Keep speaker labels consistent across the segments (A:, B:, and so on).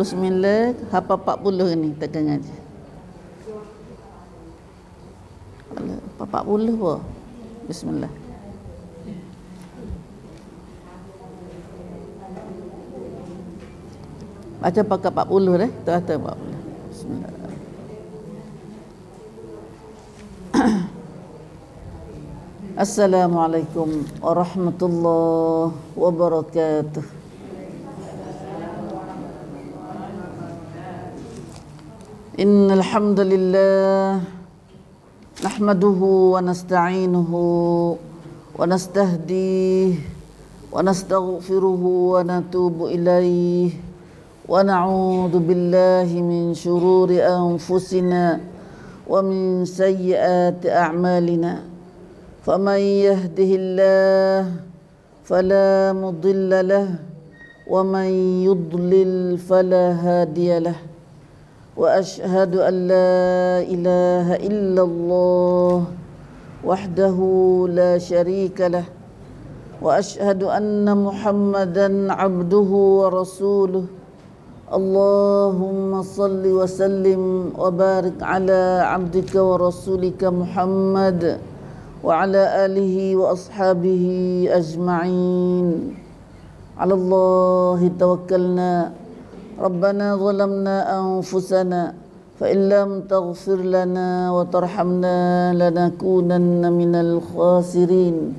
A: 49 hapa 40 ni tekan ngaji. Apa 40 apa? Bismillah. Baca pakai 40 dah. Tu kata 40. Bismillah. Assalamualaikum warahmatullahi wabarakatuh. إن الحمد لله نحمده ونستعينه ونستهديه ونستغفره ونتوب إليه ونعوذ بالله من شرور أنفسنا ومن سيئات أعمالنا. فمن يهده الله فلا مضل له ومن يضلل فلا هادي له. واشهد ان لا اله الا الله وحده لا شريك له واشهد ان محمدا عبده ورسوله اللهم صل وسلم وبارك على عبدك ورسولك محمد وعلى اله واصحابه اجمعين على الله توكلنا ربنا ظلمنا أنفسنا فإن لم تغفر لنا وترحمنا لنكونن من الخاسرين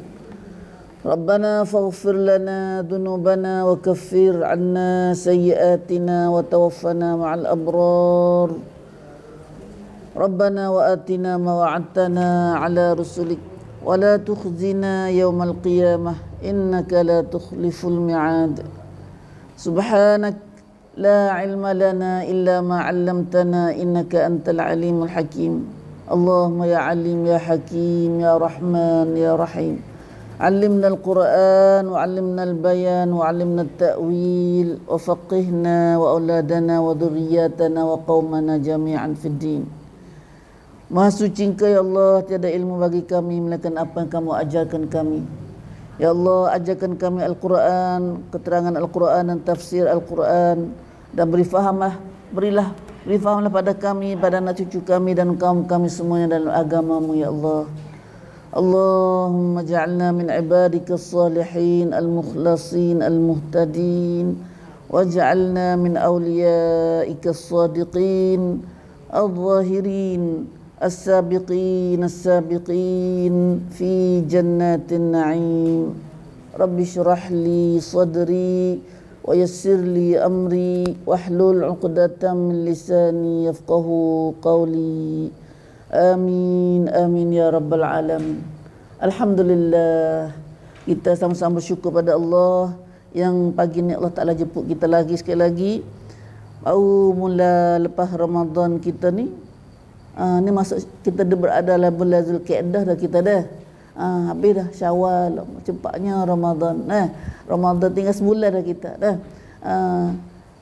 A: ربنا فاغفر لنا ذنوبنا وكفر عنا سيئاتنا وتوفنا مع الأبرار ربنا وآتنا ما وعدتنا على رسلك ولا تخزنا يوم القيامة إنك لا تخلف الميعاد سبحانك لا علم لنا إلا ما علمتنا إنك أنت العليم الحكيم اللهم يا عليم يا حكيم يا رحمن يا رحيم علمنا القرآن وعلمنا البيان وعلمنا التأويل وفقهنا وأولادنا وذرياتنا وقومنا جميعا في الدين Maha suci engkau ya Allah Tiada ilmu bagi kami Melainkan apa yang kamu ajarkan kami Ya Allah ajarkan kami Al-Quran Keterangan Al-Quran dan tafsir Al-Quran. Dan beri fahamlah Berilah Beri fahamlah pada kami Pada anak cucu kami dan kaum kami semuanya Dalam agamamu Ya Allah. Allahumma ja'alna min ibadika salihin Al-mukhlasin Al-muhtadin. Waj'alna min awliyaika sadiqin Al-zahirin السابقين السابقين في جنات النعيم رب اشرح لي صدري ويسر لي أمري واحلل عقدة من لساني يفقه قولي آمين آمين يا رب العالمين الحمد لله kita sama-sama bersyukur pada Allah yang pagi ni Allah Ta'ala jemput kita lagi sekali lagi baru mula lepas Ramadan kita ni Ha, ni masuk kita dah berada dalam bulan Zulkaidah dah kita dah. Ha, habis dah Syawal, cepatnya Ramadan. Nah, Ramadan tinggal sebulan dah kita dah. Ha,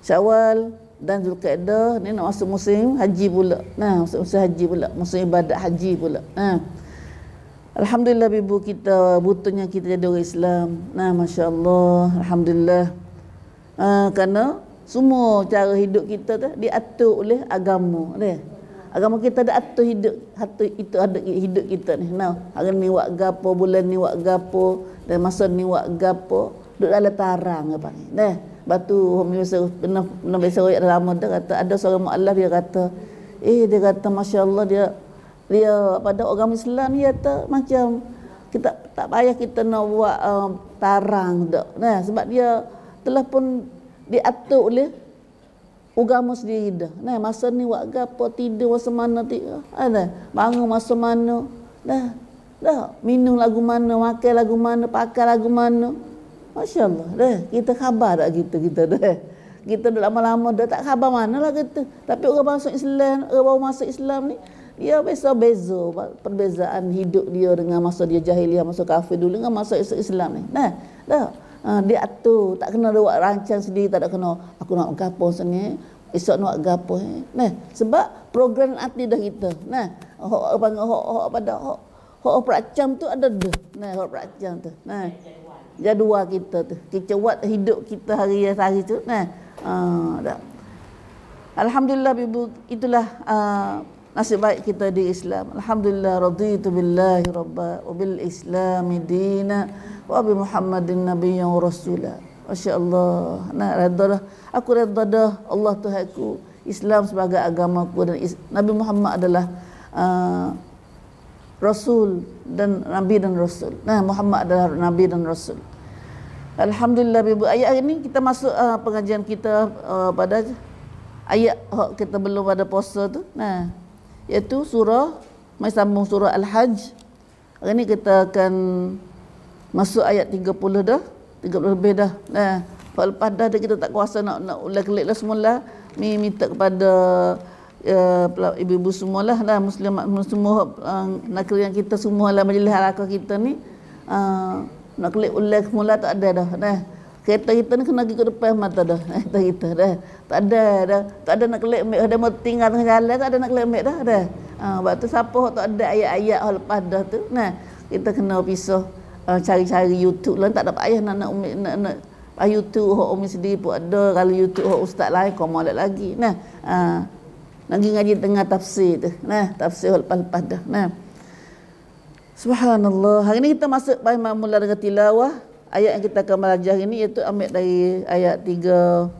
A: Syawal dan Zulkaidah ni nak masuk musim haji pula. Nah, masuk musim haji pula, musim ibadat haji pula. Nah. Alhamdulillah ibu kita butuhnya kita jadi orang Islam. Nah, masya-Allah, alhamdulillah. Ha, kerana semua cara hidup kita tu diatur oleh agama, dah agama kita ada atur hidup hatu itu ada hidup kita ni. Nah hari ni wak gapo bulan ni wak gapo dan masa ni wak gapo duduk dalam tarang apa ni. Nah batu hom biasa pernah pernah biasa royak lama dah kata ada seorang mualaf dia kata eh dia kata masya-Allah dia dia pada orang Islam dia kata macam kita tak payah kita nak buat uh, tarang dak nah sebab dia telah pun diatur oleh agama sendiri dah. Nah, masa ni buat gapo tidur masa mana tidur. Ada. Bangun masa mana. Dah. Dah. Minum lagu mana, makan lagu mana, pakai lagu mana. Masya-Allah. Dah. Kita khabar tak kita kita dah. Kita dah lama-lama dah tak khabar mana lah kita. Tapi orang masuk Islam, orang baru masuk Islam ni dia biasa beza perbezaan hidup dia dengan masa dia jahiliah, masa kafir dulu dengan masa Islam ni. Nah, dah ha, dia atur tak kena buat rancang sendiri tak ada kena. Aku nak gapo sini esok nak gapo eh. nah sebab program hati dah kita. Nah hok panggil hok hok pada hok hok peracam tu ada dah. Nah hok peracam tu. Nah jadual kita tu. Kita buat hidup kita hari hari tu. Nah ha, dah. Alhamdulillah ibu itulah uh, nasib baik kita di Islam. Alhamdulillah raditu billahi rabba wa bil islami dina wa bi Muhammadin nabiyyan wa rasula. Masya-Allah. Nah, redha dah. Aku redha dah Allah Tuhanku. Islam sebagai agamaku dan Nabi Muhammad adalah uh, Rasul dan Nabi dan Rasul. Nah, Muhammad adalah Nabi dan Rasul. Alhamdulillah ibu ayat ini kita masuk uh, pengajian kita uh, pada ayat kita belum ada puasa tu nah iaitu surah mai sambung surah al-hajj. Hari ni kita akan masuk ayat 30 dah. 30 lebih dah. Nah kalau lepas dah kita tak kuasa nak nak ulang kelik lah semula. Mi minta kepada ya, ibu-ibu semualah lah muslim semua uh, nak yang kita semua lah majlis harakah kita ni. Uh, nak kelik ulang semula tak ada dah. Nah kereta kita ni kena pergi ke depan mata dah. Kereta kita dah. Tak ada dah. Tak ada nak kelek mek ada mau tinggal tengah jalan tak ada nak kelek mek dah dah. Ha sebab tu siapa tak ada ayat-ayat hal lepas dah tu. Nah kita kena pisah uh, cari-cari YouTube lah. Tak dapat ayah nak nak umi nak, nak. Ah, YouTube hok umi sendiri pun ada. Kalau YouTube hok ustaz lain kau molek lagi. Nah ha lagi ngaji tengah tafsir tu. Nah tafsir lepas-lepas dah. Nah. Subhanallah. Hari ini kita masuk pada mula dengan tilawah ayat yang kita akan belajar ini iaitu ambil dari ayat 3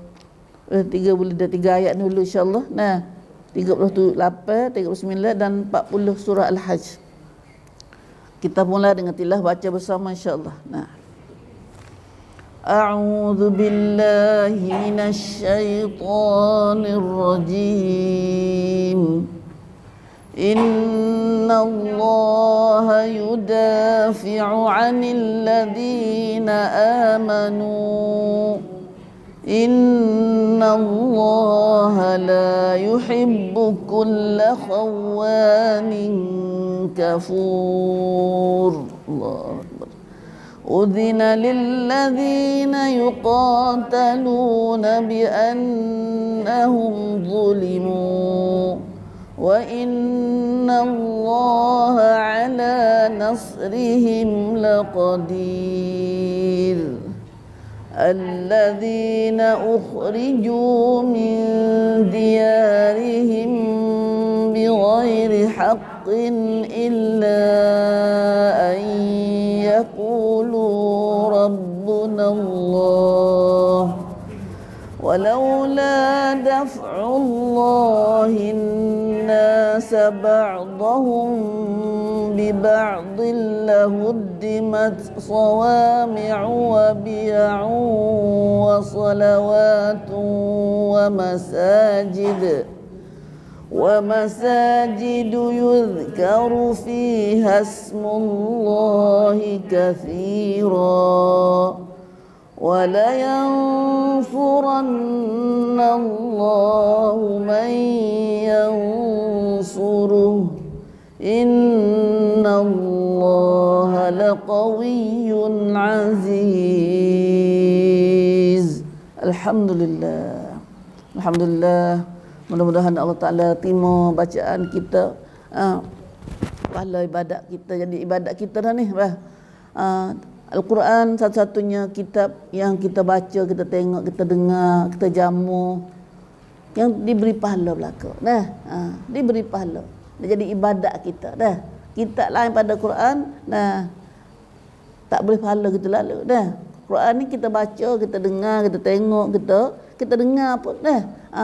A: eh, 3 boleh dah 3 ayat dulu insyaallah nah 38 39 dan 40 surah al-hajj kita mula dengan tilah baca bersama insyaallah nah أعوذ بالله من الشيطان الرجيم إن الله يدافع عن الذين آمنوا. إن الله لا يحب كل خوان كفور. الله أكبر. أذن للذين يقاتلون بأنهم ظلموا وإن الله على نصرهم لقدير الذين أخرجوا من ديارهم بغير حق إلا أن يقولوا ربنا الله ولولا دفع الله الناس بعضهم ببعض لهدمت صوامع وبيع وصلوات ومساجد ومساجد يذكر فيها اسم الله كثيراً. ولينصرن الله من ينصره إن الله لقوي عزيز الحمد لله الحمد لله mudah-mudahan Allah Ta'ala terima bacaan kita uh, pahala ibadat kita jadi ibadat kita dah ni uh, Al-Quran satu-satunya kitab yang kita baca, kita tengok, kita dengar, kita jamu yang diberi pahala belaka. Dah, ha, diberi pahala. Dia jadi ibadat kita. Dah. Kitab lain pada Quran, dah. Tak boleh pahala kita lalu. Dah. Quran ni kita baca, kita dengar, kita tengok, kita kita dengar pun dah. Ha,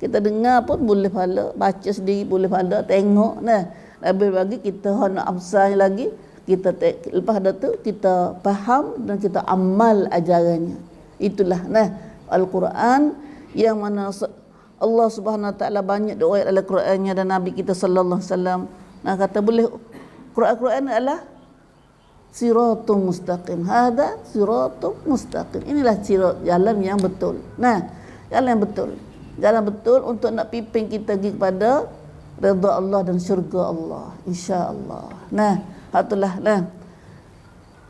A: kita dengar pun boleh pahala, baca sendiri boleh pahala, tengok dah. Lebih bagi kita nak absah lagi, kita lepas tu kita faham dan kita amal ajarannya. Itulah nah al-Quran yang mana Allah Subhanahu Wa Taala banyak doa dalam Qurannya dan Nabi kita sallallahu alaihi wasallam. Nah kata boleh Quran-Quran adalah siratul mustaqim. Hada siratul mustaqim. Inilah sirat jalan yang betul. Nah jalan yang betul. Jalan betul untuk nak pimpin kita pergi kepada redha Allah dan syurga Allah. insya-Allah nah Itulah lah.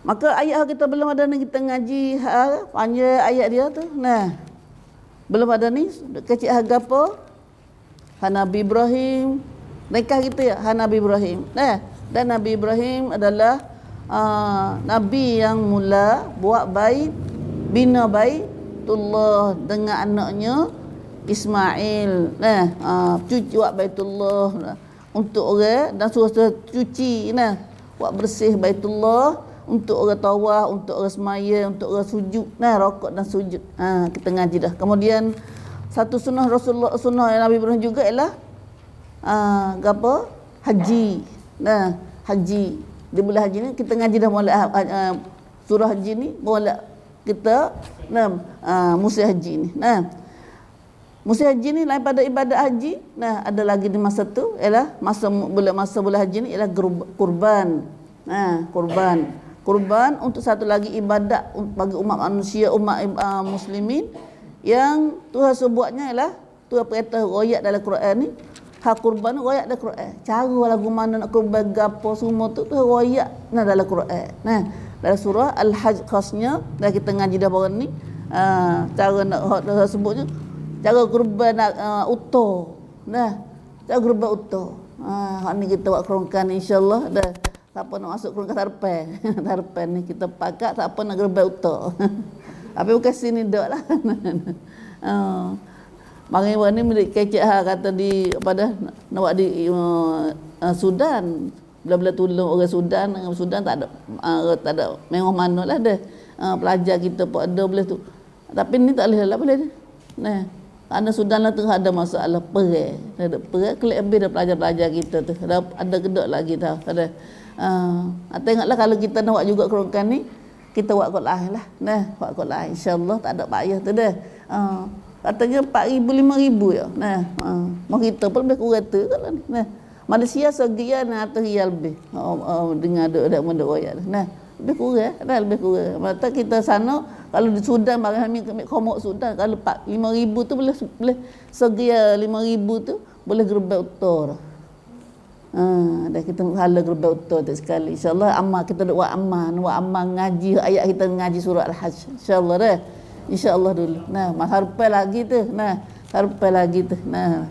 A: Maka ayat kita belum ada ni kita ngaji ha, panjang ayat dia tu. Nah. Belum ada ni kecil harga apa? Ha Nabi Ibrahim. Nikah kita ya, ha Nabi Ibrahim. Nah, dan Nabi Ibrahim adalah uh, nabi yang mula buat baik bina baik tullah dengan anaknya Ismail nah ha, cuci buat Baitullah untuk orang dan suruh cuci nah buat bersih Baitullah untuk orang tawaf, untuk orang semaya, untuk orang sujud, nah rokok dan sujud. Ha, kita ngaji dah. Kemudian satu sunnah Rasulullah sunnah yang Nabi Ibrahim juga ialah uh, apa? Haji. Nah, haji. Di bulan haji ni kita ngaji dah mulai uh, surah haji ni mulai kita nah uh, musim haji ni. Nah, musim haji ni lain pada ibadat haji. Nah, ada lagi di masa tu ialah masa bulan masa bulan haji ni ialah kurban. Nah, kurban kurban untuk satu lagi ibadat bagi umat manusia umat uh, muslimin yang Tuhan sebutnya ialah Tuhan perintah royak dalam Quran ni hak kurban royak dalam Quran cara lagu mana nak kurban gapo semua tu Tuhan royak nah dalam Quran nah dalam surah al-hajj khasnya dah kita ngaji dah baru ni uh, cara nak Tuhan sebutnya cara kurban nak uh, utuh. Nah cara kurban utuh. Ah uh, ni kita buat kerongkan insyaallah dah. Siapa nak masuk kurung tarpen tarpen ni. Kita pakat siapa nak gerbai utak tapi bukan sini dok lah. Uh, Mari ni milik kecek ha kata di pada nak buat di uh, uh, Sudan. Bila-bila tolong orang Sudan dengan Sudan tak ada uh, tak ada mewah mana lah dah. Uh, pelajar kita pun ada boleh tu. Tapi ni tak boleh lah boleh ni nah kerana Sudan lah tengah ada masalah perang ada perang kelak lebih dah pelajar-pelajar kita tu. Ada ada kedok lagi tau ada Uh, tengoklah kalau kita nak buat juga kerokan ni kita buat kot lain lah. Nah buat kot lain. Insyaallah tak ada payah tu dah. Uh, katanya 4000 5000 ya. Nah uh, mau kita pun lebih kurang tu kalau ni. Nah Malaysia segian atau rial lebih. Oh, oh, dengar ada ada menda royak nah lebih kurang dah lebih kurang mata kita sana kalau di Sudan barang kami kami komok Sudan kalau 5000 tu boleh boleh segia 5000 tu boleh gerbek utur Ha, dah kita hala gerbau betul tu sekali. InsyaAllah amal kita nak buat. Nak buat amal ngaji ayat kita ngaji surah Al-Hajj. InsyaAllah dah. InsyaAllah dulu. Nah, harpai lagi tu. Nah, harpai lagi tu. Nah.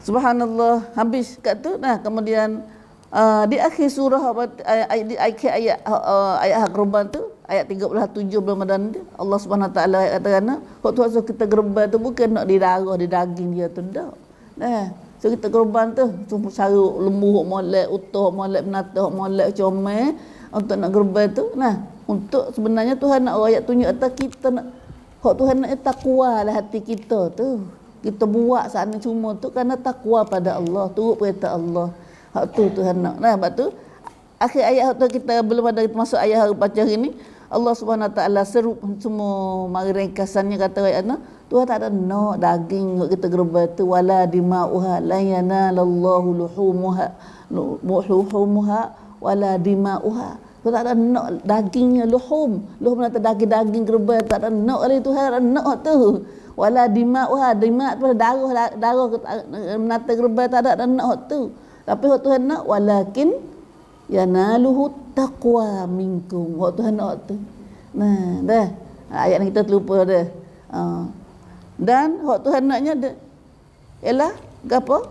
A: Subhanallah. Habis kat tu. Nah, kemudian uh, di akhir surah ayat di akhir ayat uh, ayat hak korban tu ayat 37 bulan Ramadan tu Allah Subhanahu taala kata waktu waktu kita gerban tu bukan nak di darah di daging dia tu dah. Nah, So kita korban tu Cuma saruk lembu hok molek, utuh molek, menata hok molek, comel Untuk nak korban tu. Nah, untuk sebenarnya Tuhan nak rakyat tunjuk atas kita nak Hok Tuhan nak takwa lah hati kita tu. Kita buat ni semua tu Kerana takwa pada Allah, turut perintah Allah Hak tu Tuhan nak Nah, sebab tu Akhir ayat tu kita belum ada masuk ayat hari baca hari ni Allah Subhanahu taala seru semua mari ringkasannya kata ayat Tuhan tak ada nak daging kita gerba tu wala dima'uha la yanalallahu luhumuha luhumuha wala dima'uha. Tuhan tak ada nak dagingnya luhum. Luhum nak daging-daging gerba tak ada nak oleh Tuhan ada nak tu. Wala dima'uha dima' tu darah darah menata gerba tak ada nak tu tapi Tuhan nak walakin yanaluhu taqwa minkum Tuhan nak tu nah dah ayat kita terlupa dah uh. Dan hak Tuhan naknya ialah gapo?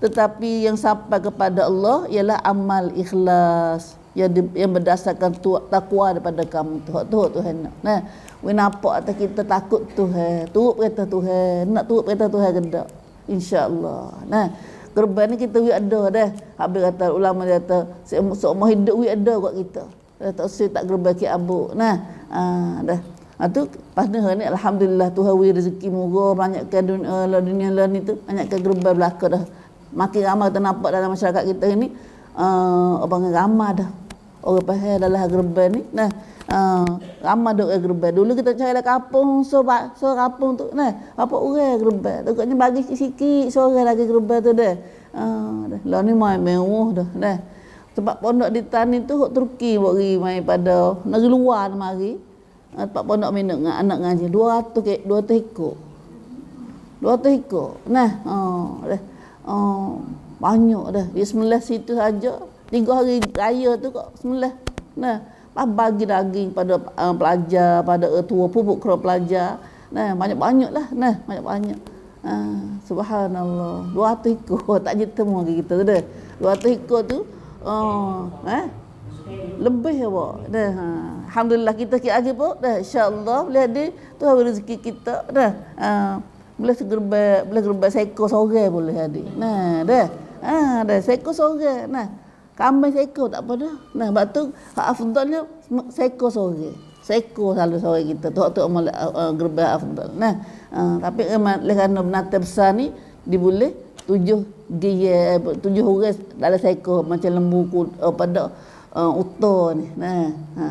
A: Tetapi yang sampai kepada Allah ialah amal ikhlas yang, di, yang berdasarkan tu, takwa daripada kamu tu. Tu Tuhan nak. Nah, we nampak atas kita takut Tuhan, turut perintah Tuhan, nak turut perintah Tuhan ke Insya-Allah. Nah, korban ni kita we ada dah. Habis kata ulama dia kata, seumur hidup we ada kat kita. Tak usah tak gerbaki abu. Nah, ah, dah. Ha, tu pada ni alhamdulillah Tuhan wi rezeki murah banyakkan dunia lah dunia lah ni tu banyakkan gerban belaka dah. Makin ramai kita nampak dalam masyarakat kita ini uh, orang ramai dah. Orang pahal dalam gerban ni. Nah, uh, ramai dah orang gerban. Dulu kita cari lah kampung so so kampung tu nah apa orang gerban. Tu katnya bagi sikit seorang lagi gerban tu dah. Uh, dah. Lah ni mai mewah dah. Dah. Sebab pondok di Tani tu hok Turki buat mai pada negeri luar mari. Pak pondok minum dengan anak ngaji 200 ke 200 ekor. 200 ekor. Nah, oh, dah. Oh, banyak dah. Dia semelah situ saja. Tiga hari raya tu kok semelah. Nah, bagi daging pada uh, pelajar, pada tua pupuk kera pelajar. Nah, banyak-banyak lah. Nah, banyak-banyak. Ah, subhanallah. 200 ekor tak jitemu lagi kita tu dah. 200 ekor tu oh, eh lebih ya pak dah ha. alhamdulillah kita sikit lagi pak dah insyaallah boleh ada tu rezeki kita dah ha. boleh gerba boleh gerba seekor seorang boleh ada nah dah ah dah seekor seorang nah kambing seekor tak apa dah nah sebab tu afdalnya seekor seorang seekor selalu seorang kita tu tu amal uh, gerba afdal nah uh, tapi oleh kerana binatang besar ni dia boleh tujuh dia tujuh orang dalam seekor macam lembu uh, pada uh, utor ni nah ha.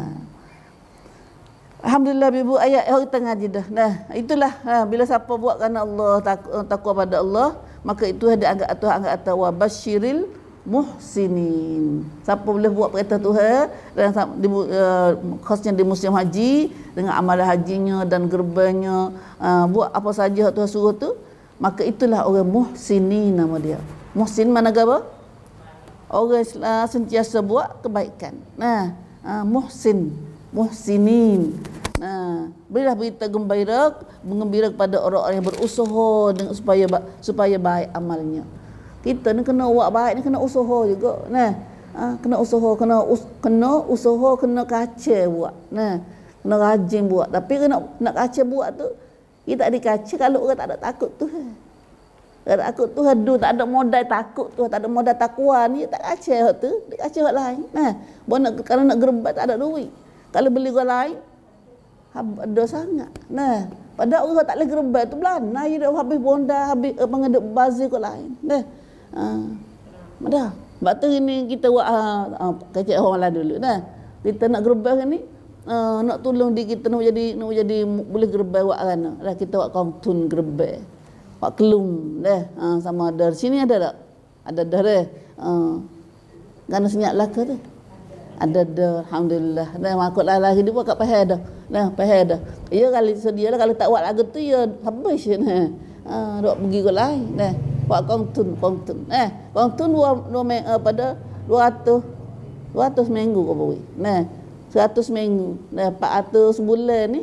A: Alhamdulillah ibu ayat yang kita ngaji dah. Nah, itulah ha, bila siapa buat kerana Allah takut, takut pada Allah, maka itu ada anggap Tuhan anggap atau wa basyiril muhsinin. Siapa boleh buat perintah Tuhan dan di, uh, khasnya di musim haji dengan amalan hajinya dan gerbanya uh, buat apa saja Tuhan suruh tu, maka itulah orang muhsinin nama dia. Muhsin mana apa? Orang uh, sentiasa buat kebaikan. Nah, uh, muhsin muhsinin. Nah, berilah berita gembira mengembira kepada orang-orang yang berusaha dengan supaya supaya baik amalnya. Kita ni kena buat baik ni kena usaha juga. Nah, ha, kena usaha, kena us, kena usaha, kena kaca buat. Nah, kena rajin buat. Tapi kena nak kaca buat tu kita tak dikaca kalau orang tak ada takut tu. Tak takut tu hadu tak ada modal takut tu tak ada modal takwa ni tak kaca tu dia kaca hak lain nah bon nak kalau nak gerbat tak ada duit kalau beli orang lain, ada sangat. Nah, pada orang tak lagi rebel tu belana je dah habis bonda, habis uh, pengaduk bazir ke lain. Nah. Ha. Dah. Sebab tu ini kita buat uh, kecil orang lain dulu. Nah. Kita nak gerbel ni, uh, nak tolong di kita nak jadi nak jadi boleh gerbel buat kan. Dah kita buat kontun gerbel. Buat kelum dah. Uh, sama dari sini ada tak? Ada dah dah. Uh, Gana senyap lah ke tu? ada dah alhamdulillah dah makut lah lagi buat kat pahal dah nah pahal dah ya kali sedia lah kalau tak buat lagu tu ya habis nah ha dok pergi ke lain nah buat kongtun kongtun eh kongtun dua dua me, uh, pada 200 200 minggu kau beri nah 100 minggu nah 400 bulan ni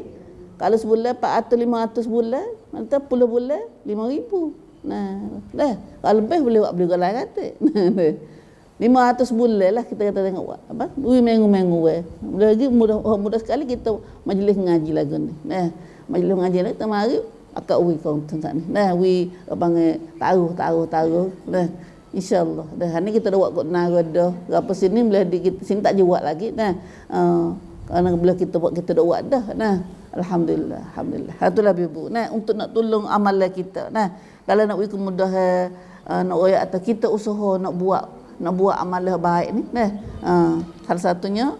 A: kalau sebulan 400 500 bulan nanti 10 bulan 5000 nah dah kalau lebih boleh buat beli ke lain kata Lima ratus bulan lah kita kata tengok buat. Apa? Ui mengu-mengu we. Lagi mudah mudah sekali kita majlis ngaji lagu ni. Nah, majlis ngaji ni kita mari akak ui kau tentang ni. Nah, ui apa nge tahu tahu tahu. Nah, insyaallah. Dah ni kita dah buat kod naga dah. Apa sini boleh di kita sini tak buat lagi. Nah, uh, kerana bila kita buat kita dah buat dah. Nah, alhamdulillah, alhamdulillah. Itulah ibu. Nah, untuk nak tolong amalan kita. Nah, kalau nak ui kemudahan uh, nak royak atau kita usaha nak buat nak buat amalan baik ni nah uh, salah satunya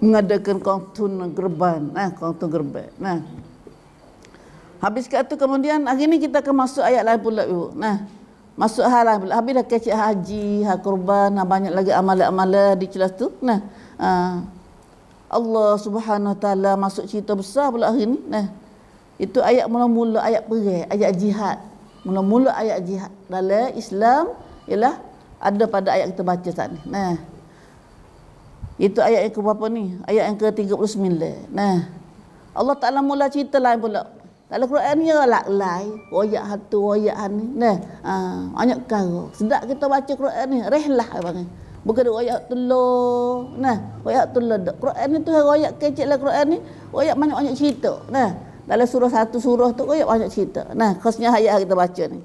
A: mengadakan kontun gerban nah kontun gerban nah habis kat tu kemudian hari ni kita akan masuk ayat lain pula ibu nah masuk hal lain pula habis dah kecik haji ha kurban nah, banyak lagi amalan-amalan di celah tu nah uh, Allah Subhanahu taala masuk cerita besar pula hari ni nah itu ayat mula-mula ayat perang ayat jihad mula-mula ayat jihad dalam Islam ialah ada pada ayat kita baca ni. Nah. Itu ayat yang ke berapa ni? Ayat yang ke-39. Nah. Allah Taala mula cerita lain pula. Dalam Quran ni lah lai, royak hatu, royak ni. Nah, ha, banyak kau. Sedap kita baca Quran ni, rehlah abang. Bukan dia royak telur. Nah, royak telur. Quran ni tu royak kecil lah Quran ni, royak banyak-banyak cerita. Nah, dalam surah satu surah tu royak banyak cerita. Nah, khasnya ayat kita baca ni.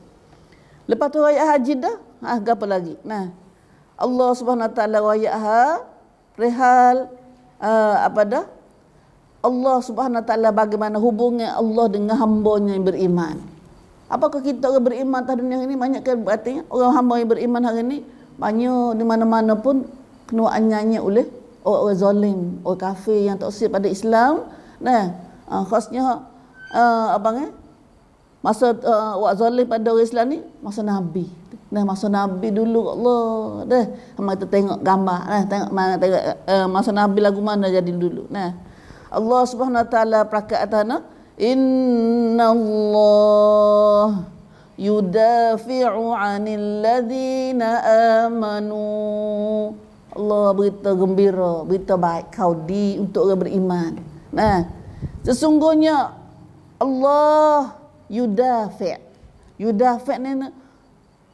A: Lepas tu royak haji dah, Ah, ha, apa lagi? Nah. Allah Subhanahu Taala wayah rehal uh, apa dah? Allah Subhanahu Wa Taala bagaimana hubungan Allah dengan hamba-Nya yang beriman. Apakah kita orang beriman pada dunia ini banyak kan berarti orang hamba yang beriman hari ini banyak di mana-mana pun kena anyanya oleh orang-orang zalim, orang kafir yang tak usir pada Islam. Nah, uh, khasnya uh, abang eh masa uh, wak zalim pada orang Islam ni masa Nabi. Dah masa Nabi dulu Allah. Dah hamba kita tengok gambar. Nah, tengok tengok uh, masa Nabi lagu mana jadi dulu. Nah. Allah Subhanahu Taala atana Inna Allah yudafi'u 'anil ladzina amanu. Allah berita gembira, berita baik kau di untuk orang beriman. Nah, sesungguhnya Allah yudafi'. Yudafi' ni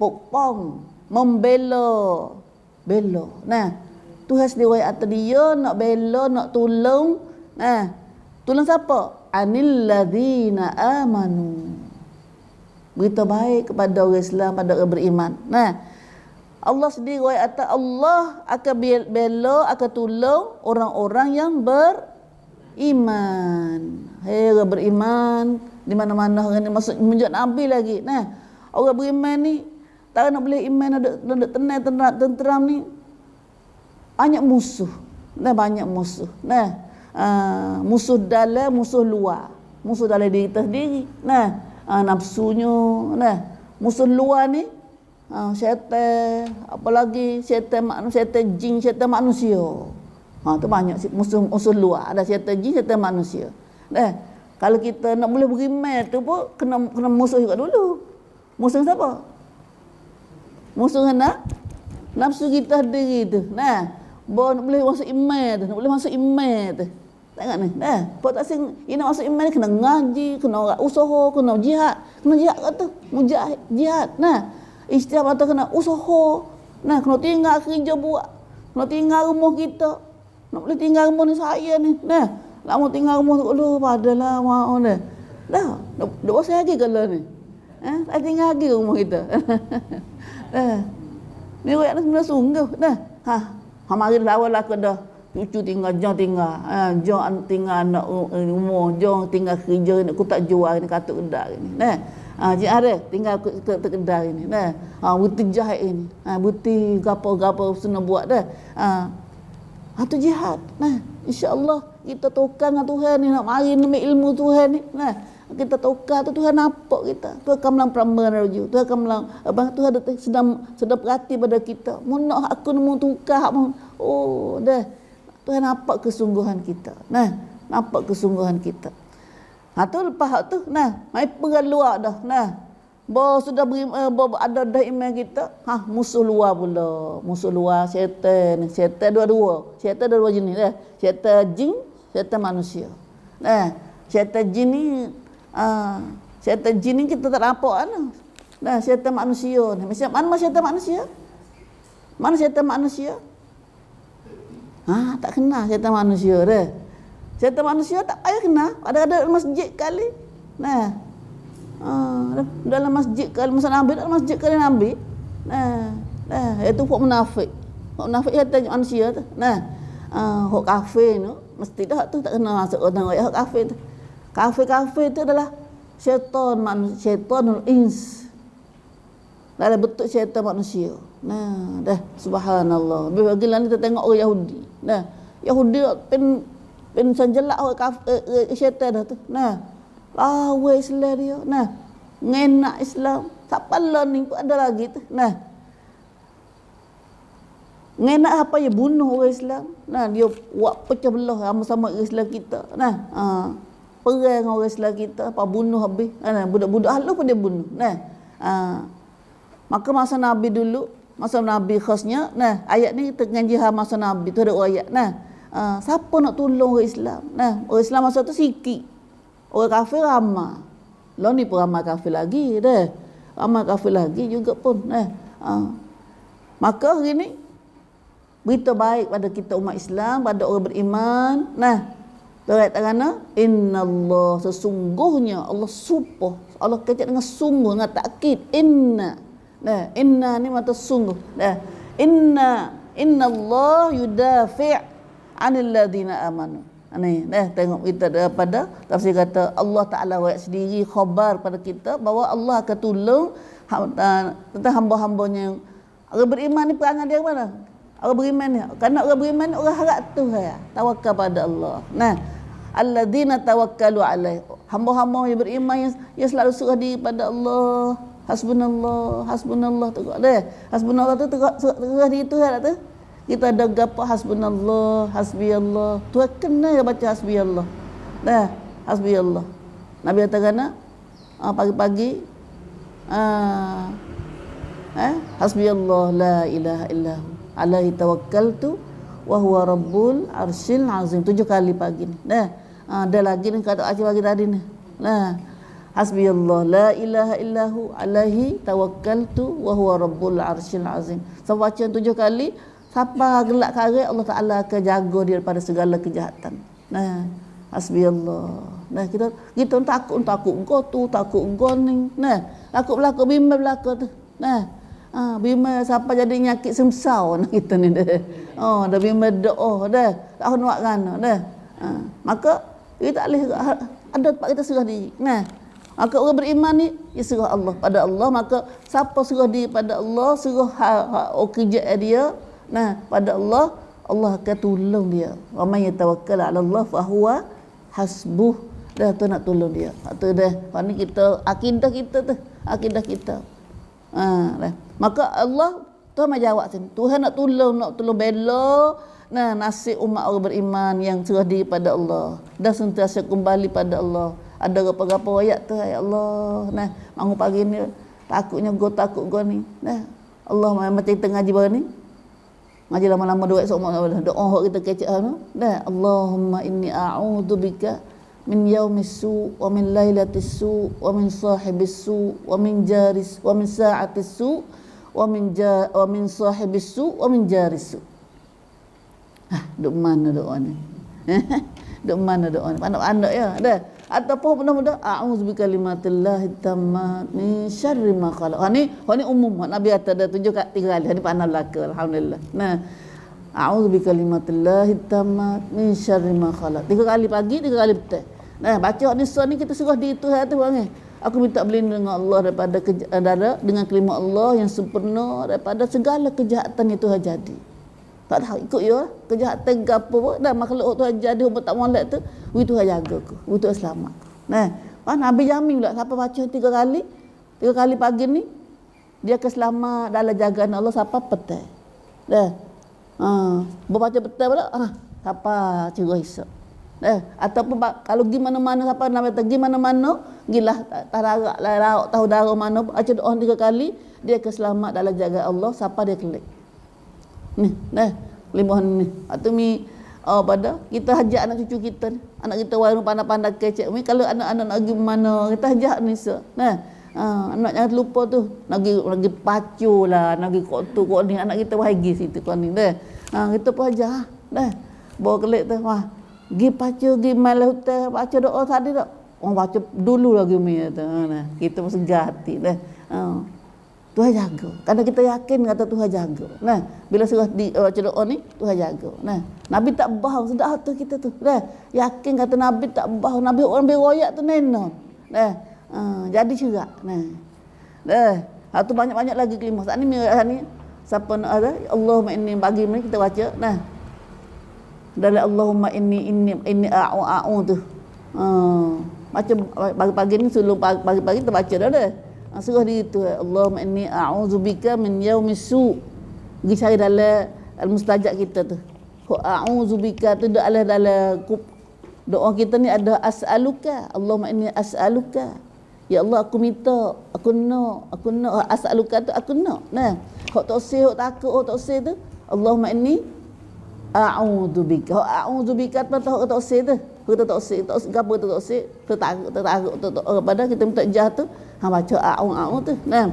A: pokpong membela bela nah Tuhan sendiri atau dia nak bela nak tolong nah tolong siapa? Anil ladzina amanu. Berita baik kepada orang Islam pada orang beriman. Nah Allah sendiri kata Allah akan bela akan tolong orang-orang yang beriman. Hei orang beriman di mana-mana orang ni masuk menjadi nabi lagi. Nah orang beriman ni tak nak boleh iman ada ada tenang tenteram ni banyak musuh. Nah banyak musuh. Nah uh, musuh dalam musuh luar. Musuh dalam diri kita sendiri nah. Uh, nafsunya nah. Musuh luar ni uh, syaitan apalagi syaitan manusia syaitan jin syaitan manusia. Ha tu banyak musuh musuh luar. Ada syaitan jin syaitan manusia. Nah kalau kita nak boleh beriman tu pun kena kena musuh juga dulu. Musuh siapa? Musuh kena nafsu kita sendiri tu. Nah boleh masuk iman tu boleh masuk iman tu Tengok ni. Dah. Kau tak sing ini masuk iman ni kena ngaji, kena orang usaha, kena jihad. Kena jihad kat tu. Mujahid jihad. Nah. Istiap atau kena usaha. Nah, kena tinggal kerja buat. Kena tinggal rumah kita. Nak boleh tinggal rumah ni saya ni. Nah. Lama tinggal rumah tu dulu padalah mau dah. Dah. Dah bosan lagi kalau ni. Eh, tak tinggal lagi rumah kita. dah. Ni orang sebenarnya sungguh. Dah. Ha. Ha mari lawan lah ke dah cucu tinggal jong tinggal. Ha, jong tinggal anak umur jong tinggal kerja ni aku tak jual ni katuk kedak ni. Nah. Ha cik are tinggal ke, ke, ke kedai ni. Nah. Ha buti jahit ini. Ha buti gapo-gapo sena buat dah. Ha. Ha tu jihad. Nah insyaallah kita tukang dengan Tuhan ni nak mari ni ilmu Tuhan ni. Nah kita tukar tu Tuhan nampak kita. Tuhan akan melang pramban raju Tuhan akan melang abang Tuhan sedang sedang perhati pada kita. Mau nak aku mau tukar oh dah Tuhan nampak kesungguhan kita. Nah, nampak kesungguhan kita. Ha tu lepas tu nah, mai perang luar dah. Nah. Bo sudah beri, uh, bo ada dah iman kita. Ha musuh luar pula. Musuh luar syaitan. Syaitan dua-dua. Syaitan dua-dua jenis dah. Syaitan jin, syaitan manusia. Nah, syaitan jin ni uh, syaitan jin ni kita tak nampak kan. Nah, syaitan manusia ni. Mana syaitan manusia? Mana syaitan manusia? Ha, tak kenal syaitan manusia dia. Syaitan manusia tak payah kenal. Ada-ada masjid kali. Nah. Ha, dalam masjid kali masa Nabi dalam masjid kali Nabi. Nah. Nah, itu hok munafik. Hok munafik syaitan manusia tu. Nah. Ha, hok kafir tu mesti dah tu tak kenal masuk orang orang hok kafir tu. Kafir-kafir tu adalah syaitan manusia, syaitanul ins. Dalam bentuk syaitan manusia. Nah, dah subhanallah. Bagi lah kita tengok orang Yahudi. Nah, Yahudi pen pen sanjelak orang kaf eh, eh, syaitan dah tu. Nah. Lawa Islam dia. Nah. Ngenak Islam. Tak pala ni pun ada lagi tu. Nah. Ngenak apa ya bunuh orang Islam. Nah, dia buat pecah belah sama-sama Islam kita. Nah, ha. Perang orang Islam kita, apa bunuh habis. Nah, budak-budak halus pun dia bunuh. Nah. Ha. Maka masa Nabi dulu masa Nabi khasnya nah ayat ni dengan jihad masa Nabi tu ada ayat nah. Uh, siapa nak tolong orang Islam? Nah orang Islam masa tu sikit. Orang kafir ramai. Lo ni pun kafir lagi dah. Ramai kafir lagi juga pun nah. Uh, maka hari ni berita baik pada kita umat Islam pada orang beriman nah. Terkait kerana Inna Allah sesungguhnya Allah sumpah. Allah kata dengan sungguh dengan takkid Inna Nah, inna ni mata sungguh. Nah, inna inna Allah yudafi' 'anil ladina amanu. Ini, nah, tengok kita daripada tafsir kata Allah Taala wa sendiri khabar pada kita bahawa Allah akan tolong ha, tentang hamba-hambanya yang orang beriman ni perangai dia mana? Orang beriman ni. Kerana orang beriman ni orang harap tu ya. Tawakal pada Allah. Nah, alladzina tawakkalu alaih. Hamba-hamba yang beriman yang, yang selalu serah diri pada Allah hasbunallah hasbunallah tu deh hasbunallah tu tegak tegak di itu kan tu kita ada gapo hasbunallah hasbiyallah. Tu kena ya baca hasbiyallah. Dah hasbiyallah. Nabi kata kana ah, pagi-pagi ah eh hasbiyallah la ilaha illahu alaihi tawakkaltu wa huwa rabbul arsyil azim. Tujuh kali pagi ni. Dah ada lagi ni kata ajar pagi tadi ni. Nah Hasbi Allah la ilaha illahu alaihi tawakkaltu wa huwa rabbul arsyil azim. So baca tujuh kali siapa gelak kare Allah Taala akan jaga dia daripada segala kejahatan. Nah, hasbi Allah. Nah kita kita takut takut engkau tu takut engkau ni. Nah, Takut berlaku bimbang berlaku tu. Nah. Ha, bima siapa jadi nyakit semsau nak kita ni dah. Oh, dah bima doa dah. Tak nak kan dah. Ha, maka kita tak boleh ada tempat kita serah diri. Nah. Maka orang beriman ni dia serah Allah pada Allah maka siapa serah diri pada Allah serah ha, ha, dia nah pada Allah Allah akan tolong dia. Wa may yatawakkal 'ala Allah fa huwa hasbuh. Dah tu nak tolong dia. Tu dah. Ni kita akidah kita tu, akidah kita. Ha, dah. Maka Allah Tuhan mai jawab sini. Tuhan nak tolong, nak tolong bela nah nasib umat orang beriman yang serah diri pada Allah dan sentiasa kembali pada Allah. Ada apa-apa ayat tu ya Allah. Nah, bangun pagi ni takutnya gua takut gua ni. Nah, Allah macam kita ngaji baru ni. Ngaji lama-lama esok mak doa kita kecek anu. Nah, Allahumma inni a'udzubika min yaumis su wa min lailatis su wa min sahibis su wa min jaris wa min sa'atis su wa min ja wa min sahibis su wa min jaris su ah duk mana doa ni duk mana doa ni pandai-pandai ya dah ataupun mudah-mudah a'udzu bi kalimatillahi tammat min syarri ma khalaq. Ha ni ha ni umum. Nabi kata ada tujuh kat tiga kali. Ni pandai belaka alhamdulillah. Nah. A'udzu bi kalimatillahi tammat min syarri ma khalaq. Tiga kali pagi tiga kali petang. Nah baca ni ni kita suruh di itu hati orang Aku minta berlindung dengan Allah daripada kejahatan dengan kelima Allah yang sempurna daripada segala kejahatan itu jadi. Tak tahu ikut ya kejahatan ke apa pun dan makhluk tu jadi umat tak molek tu itu jaga aku. Itu selamat. Nah, ah, Nabi jamin pula siapa baca tiga kali tiga kali pagi ni dia keselamat dalam jagaan Allah siapa petang. Dah. Ha, baca petang pula ah siapa cerah esok. Eh, ataupun kalau pergi mana-mana siapa nak pergi mana-mana, gilah tararak lah tahu darah mana, baca doa tiga kali, dia keselamat dalam jaga Allah, siapa dia kelik. Ni, nah, lima ni. Atau mi oh, pada kita hajak anak cucu kita ni. Anak kita warung pandai-pandai kecek. Mi kalau anak-anak nak pergi mana, kita hajak ni se. Nah, Ha, anak jangan lupa tu lagi lagi pacu lah lagi kok tu kok ni anak kita bahagia situ kau ni dah ha, kita pun aja dah bawa kelik tu wah Gi baca gi malah hutan baca doa tadi tak. Orang baca dulu lagi mi tu. Nah, kita mesti gati dah. Ha. Tuhan jaga. Karena kita yakin kata Tuhan jaga. Nah, bila surah di uh, baca doa ni Tuhan jaga. Nah, Nabi tak bohong sudah tu kita tu. Nah, yakin kata Nabi tak bohong. Nabi orang beroyak tu nenon. Nah, uh, jadi juga. Nah. Dah. Ha tu banyak-banyak lagi kelima. Saat ni mi ni siapa nak ada Allahumma inni bagi ni kita baca. Nah, dalam Allahumma inni inni inni a'u a'u tu. Ha, macam pagi-pagi ni sebelum pagi-pagi kita baca dah dah. Ha, surah dia tu Allahumma inni a'udzubika min yaumis su. Pergi cari dalam al-mustajab kita tu. A'udzubika tu dalam dalam doa kita ni ada as'aluka. Allahumma inni as'aluka. Ya Allah aku minta, aku nak, aku nak as'aluka tu aku nak. Nah, kau tak usah, takut, oh tak usah tu. Allahumma inni a'udzu bika a'udzu bika apa tahu tak usah tu kita tak usah tak usah gapo tak usah tertarik tertarik pada kita minta jah tu ha baca a'udzu a'udzu tu nah.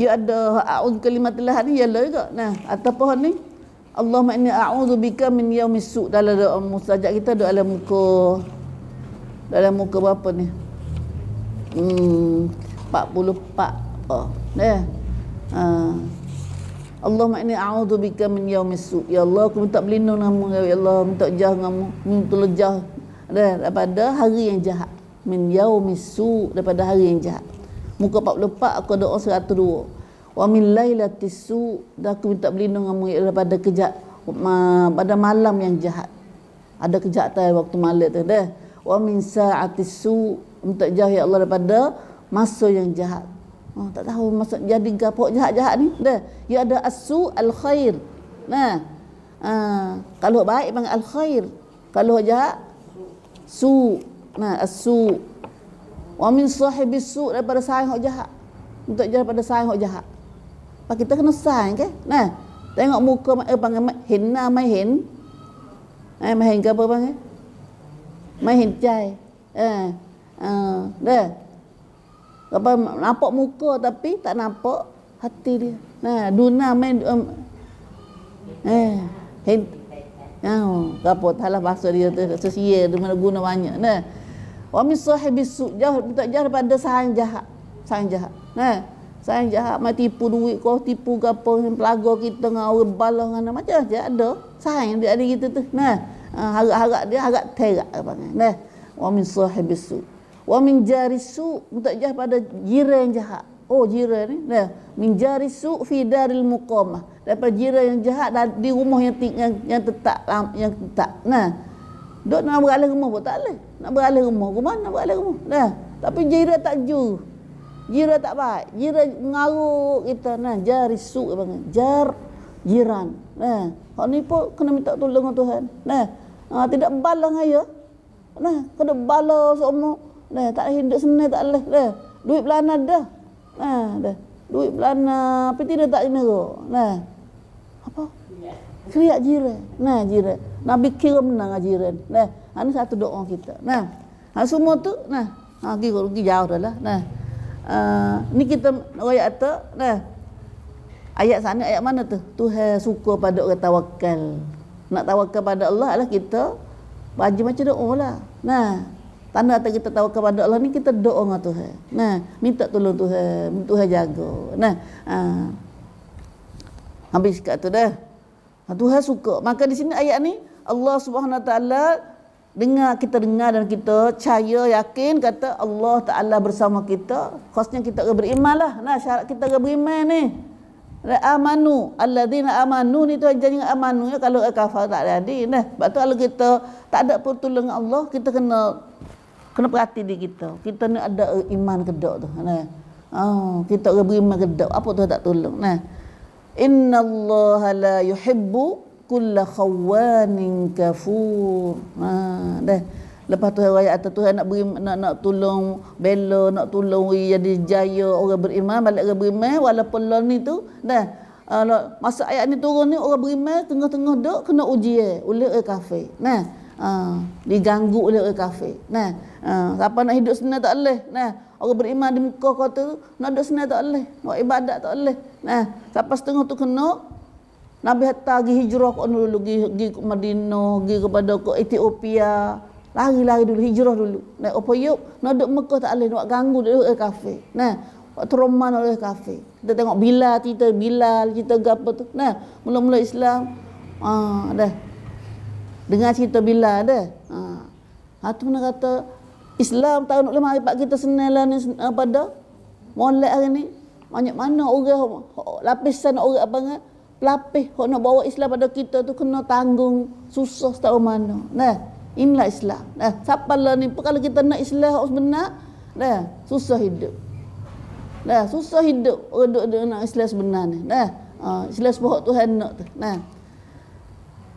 A: Ya ada a'udzu kalimatillah ni ya juga nah. Ataupun ni Allahumma inni a'udzu bika min yaumis su. Dalam doa mustajab kita doa dalam muka dalam muka berapa ni? Hmm 44 oh nah. Ha. Allahumma inni a'udzu bika min yaumis su. Ya Allah, aku minta berlindung dengan ya Allah, minta jah dengan minta lejah daripada hari yang jahat. Min yaumis su daripada hari yang jahat. Muka 44 aku doa 102. Wa min lailatis su dan aku minta berlindung ya daripada kejat pada malam yang jahat. Ada kejahatan waktu malam tu dah. Wa min sa'atis su minta jah ya Allah daripada masa yang jahat. Oh, tak tahu maksud jadi gapok jahat-jahat ni. Dah. Ya ada asu al khair. Nah. Ha, kalau baik panggil al khair. Kalau jahat su. Nah, asu. Wa min sahibi su daripada sayang hok jahat. Untuk jahat daripada sayang hok jahat. Pak kita kena sayang ke? Nah. Tengok muka eh, panggil hinna mai hin. Eh, mai hin ke apa panggil? Mai hin cai. Eh. Uh, dah. Apa nampak muka tapi tak nampak hati dia. Nah, duna main um, eh hint Oh, apa talah bahasa dia tu sesia dia mana guna banyak nah wa min sahibi su jauh tak jauh daripada sahaja jahat sayang jahat. Nah, sayang jahat mai tipu duit kau, tipu gapo pelaga kita dengan orang balah dengan macam macam ada. Sayang dia ada kita tu. Nah, uh, harap-harap dia harap terak apa Nah, wa min sahibis su. Wa min jarisu mutajah pada jiran jahat. Oh jiran ni. Nah, min jarisu fi daril muqamah. Daripada jiran yang jahat di rumah yang yang, yang tetap yang tetap. Nah, dok nak beralih rumah pun tak boleh. Nak beralih rumah, rumah nak beralih rumah. Nah, tapi jiran tak ju. Jiran tak baik. Jiran mengaruk kita. Nah, jarisu bang. Jar jiran. Nah, hak ni pun kena minta tolong Tuhan. Nah, ha, tidak balang ayo. Nah, kena bala semua. Nah, tak hidup senang tak boleh. Nah, duit belana dah. Nah, dah. Duit belana, tapi tidak tak jenera. Nah. Kriak jiran. Nah, jiran. Nabi kira menang jiran. Nah, ini satu doa kita. Nah, ha, semua tu, nah, ha, pergi, pergi jauh dah lah. Nah, uh, ni kita ayat tu, nah, ayat sana, ayat mana tu? Tuhan suka pada orang tawakal. Nak tawakal pada Allah adalah kita baju macam doa lah. Nah, tanda atas kita tahu kepada Allah ni kita doa dengan Tuhan. Nah, minta tolong Tuhan, Tuhan jaga. Nah, ha. habis kat tu dah. Ha, Tuhan suka. Maka di sini ayat ni Allah Subhanahu Wa Taala dengar kita dengar dan kita percaya yakin kata Allah Taala bersama kita. Khasnya kita beriman lah. Nah, syarat kita beriman ni. Amanu. Alladzina amanu ni tu janji amanu ya. Kalau kafir tak ada di nah. Sebab tu kalau kita tak ada pertolongan Allah kita kena kena perhati di kita. Kita ni ada iman kedok tu nah. Oh, kita beriman kedok. Apa tu tak tolong nah innallaha la yuhibbu kulla khawanin kafur. Ha dah. Lepas tu ayat atas Tuhan nak beri nak nak tolong bela, nak tolong jadi jaya orang beriman, balik orang beriman walaupun law ni tu dah. Uh, masa ayat ni turun ni orang beriman tengah-tengah dok kena uji eh, oleh orang kafir. Nah, uh, diganggu oleh orang kafir. Nah, uh, siapa nak hidup senang tak boleh. Nah, orang beriman di muka kota tu nak hidup senang tak boleh. Nak ibadat tak boleh. Nah, siapa setengah tu kena Nabi hatta pergi hijrah ke dulu, pergi ke Madinah, pergi kepada ke Ethiopia, Lari-lari dulu, hijrah dulu. Naik apa yuk, nak duduk Mekah tak boleh, nak ganggu duduk ke kafe. Nah, waktu oleh kafe. Kita tengok Bilal, cerita Bilal, cerita apa tu. Nah, mula-mula Islam, ah, dah. Dengar cerita Bilal. Ah. Ha, tu mana kata, Islam tahun nak lima hari pak kita senang lah ni pada molek hari ni. Banyak mana orang, lapisan orang apa kan, lapis, nak bawa Islam pada kita tu kena tanggung susah setahu mana. Nah, Inilah Islam. Nah, siapa lah ni? Kalau kita nak Islam harus benar, nah, susah hidup. Nah, susah hidup orang duduk dengan Islam sebenar ni. Nah, uh, Islam sebab Tuhan nak tu. Nah.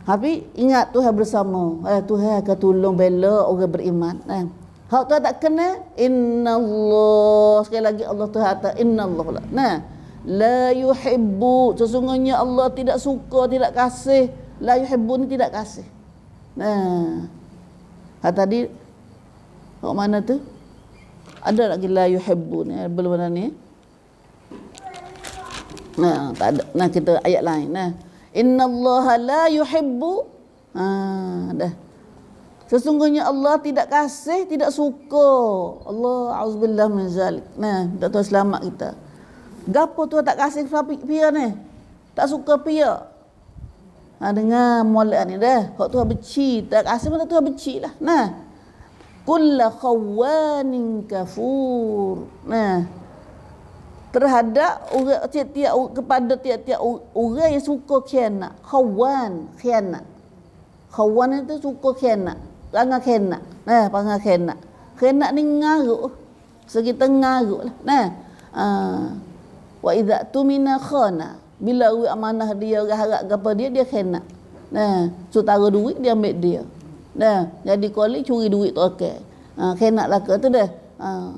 A: Tapi ingat Tuhan bersama. Eh, Tuhan akan tolong bela orang beriman. Nah. Hak tu tak kena inna Allah sekali lagi Allah Tuhan kata inna Allah lah. Nah, la yuhibbu sesungguhnya Allah tidak suka tidak kasih la yuhibbu ni tidak kasih. Nah, Ha tadi kat mana tu? Ada lagi la yuhibbu ni belum ada ni. Nah, tak ada. Nah, kita ayat lain. Nah. Inna Allah la yuhibbu. Ha, dah. Sesungguhnya Allah tidak kasih, tidak suka. Allah auzubillah min zalik. Nah, tak tahu selamat kita. Gapo tu tak kasih pia ni? Tak suka pia. Ha, dengar molek ni dah. Hak tu benci. Tak rasa pun tu benci lah. Nah. Kulla khawanin kafur. Nah. Terhadap orang tiap-tiap kepada tiap-tiap orang yang suka khianat. Khawan, khianat. Khawan itu suka khianat. Perangai khianat. Nah, perangai khianat. Khianat ni ngaruk. Sekitar ngaruk lah. Nah. Uh, wa idza tumina khana bila duit amanah dia orang harap apa dia dia kena nah so taruh duit dia ambil dia nah jadi kali curi duit tu okey ha kena lah ke tu dah ha.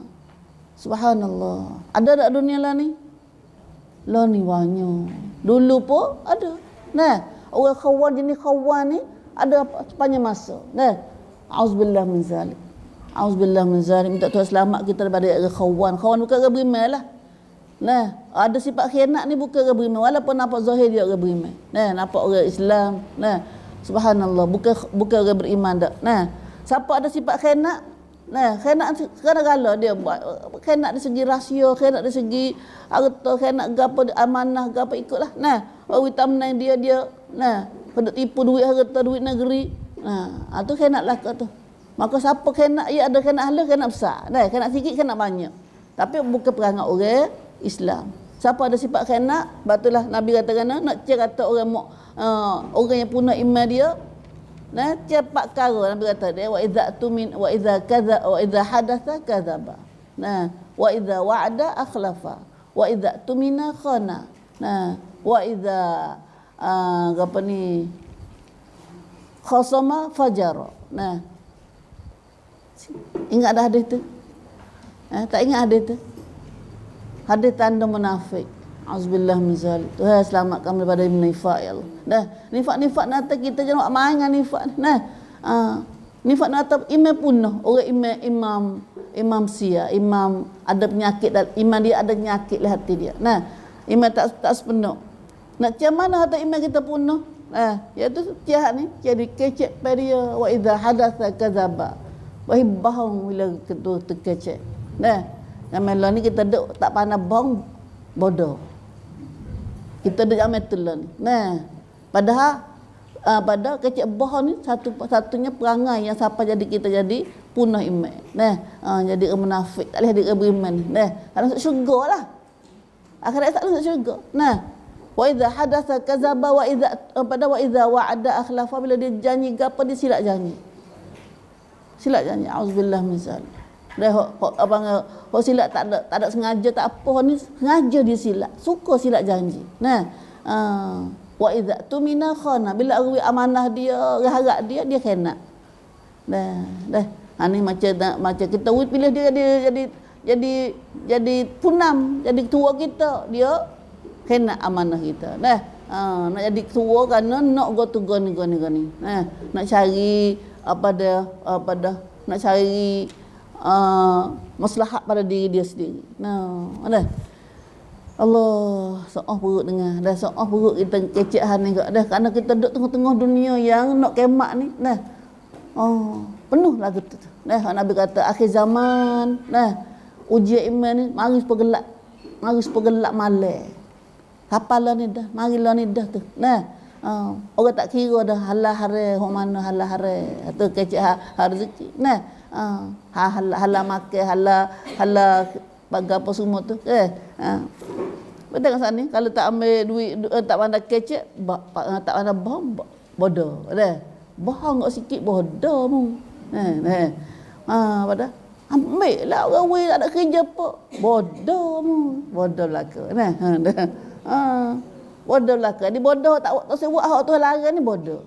A: Subhanallah. Ada tak dunia lah ni? Lah ni banyak. Dulu pun ada. Nah orang khawan jenis khawan ni ada sepanjang masa. Nah auzubillah min zalik. Auzubillah min zalik. Minta Tuhan selamat kita daripada khawan. Khawan bukan orang beriman lah. Nah, ada sifat khianat ni bukan orang beriman. Walaupun nampak zahir dia orang beriman. Nah, nampak orang Islam. Nah, subhanallah. Bukan bukan orang beriman dak. Nah, siapa ada sifat khianat Nah, kena kena gala dia buat. Kena dari segi rasio, kena dari segi harta, kena gapo amanah, gapo ikutlah. Nah, orang tamnai dia dia nah, kena tipu duit harta, duit negeri. Nah, itu kena lah tu. Maka siapa kena ia ada kena ahli kena besar. Nah, kena sikit kena banyak. Tapi bukan perangai orang Islam. Siapa ada sifat kena, batulah Nabi kata kena nak cek kata orang uh, orang yang punah iman dia, Nah, cepat kara Nabi kata dia wa idza tumin wa idza kadza wa idza hadatha kadzaba. Nah, wa idza wa'ada akhlafa. Wa idza tumina khana. Nah, wa idza uh, apa ni khasama fajara. Nah. Ingat dah hadis tu? Eh, tak ingat hadis tu? Hadis tanda munafik. Auzubillah min zalik. Tuhan selamatkan daripada nifak ya Allah. Dah, nifak-nifak nanti kita jangan main dengan nifak. Nah. Uh, nifak nanti imam punah. Orang imam imam imam sia, imam ada penyakit dan iman dia ada penyakit lah hati dia. Nah, imam tak tak sepenuh. Nak macam mana hati imam kita punah? Nah, iaitu jahat ni jadi kecek peria wa idza hadatha kadzaba. Wahai bohong bila ketua terkecek. Nah, yang ni kita duk tak pandai bohong bodoh kita ada jamin telah ni. Nah, padahal uh, pada kecik bohong ni satu satunya perangai yang siapa jadi kita jadi punah iman. Nah, uh, jadi orang munafik, tak boleh jadi orang beriman. Nah, kalau masuk syurga lah. Akhirat tak masuk syurga. Nah, wa idza hadatsa kadzaba wa idza uh, pada wa idza wa'ada akhlafa bila dia janji gapo dia silap janji. Silap janji. Auzubillah min zalik. Dah apa hok silap tak ada tak ada sengaja tak apa ni sengaja dia silap. Suka silap janji. Nah. Uh, wa idza tumina khana bila arwi amanah dia harap dia dia kena. Dah dah. Ha ni macam macam kita pilih dia jadi jadi jadi jadi punam jadi ketua kita dia kena amanah kita. Dah. Ha, nak jadi ketua kerana nak go to go ni go ni. Nah, nak cari apa dah apa dah nak cari uh, maslahat pada diri dia sendiri. Nah, ada. Allah seolah perut dengar. Dah seolah perut kita kecehan ni. Dah kerana kita duduk tengah-tengah dunia yang nak kemak ni. Nah. Oh, penuh lah kita tu. Nah, Nabi kata akhir zaman. Nah, ujian iman ni mari sepergelak. Mari sepergelak malam. Hapalah ni dah. Marilah ni dah tu. Nah. Oh, orang tak kira dah halah hari, hok mana halah hari. Atau kecek hari rezeki. Nah, ha hala makan hala hala bagi apa semua tu eh ha. Betul kan ni kalau tak ambil duit uh, tak pandai kecek uh, tak pandai bom bodoh ada? Bohong kok sikit bodoh mu. Eh eh ha pada ambil lah orang wei tak ada kerja apa. Bodoh mu. Bodoh belaka nah ha ha bodoh belaka ni bodoh tak tak sebut hak tu larang ni bodoh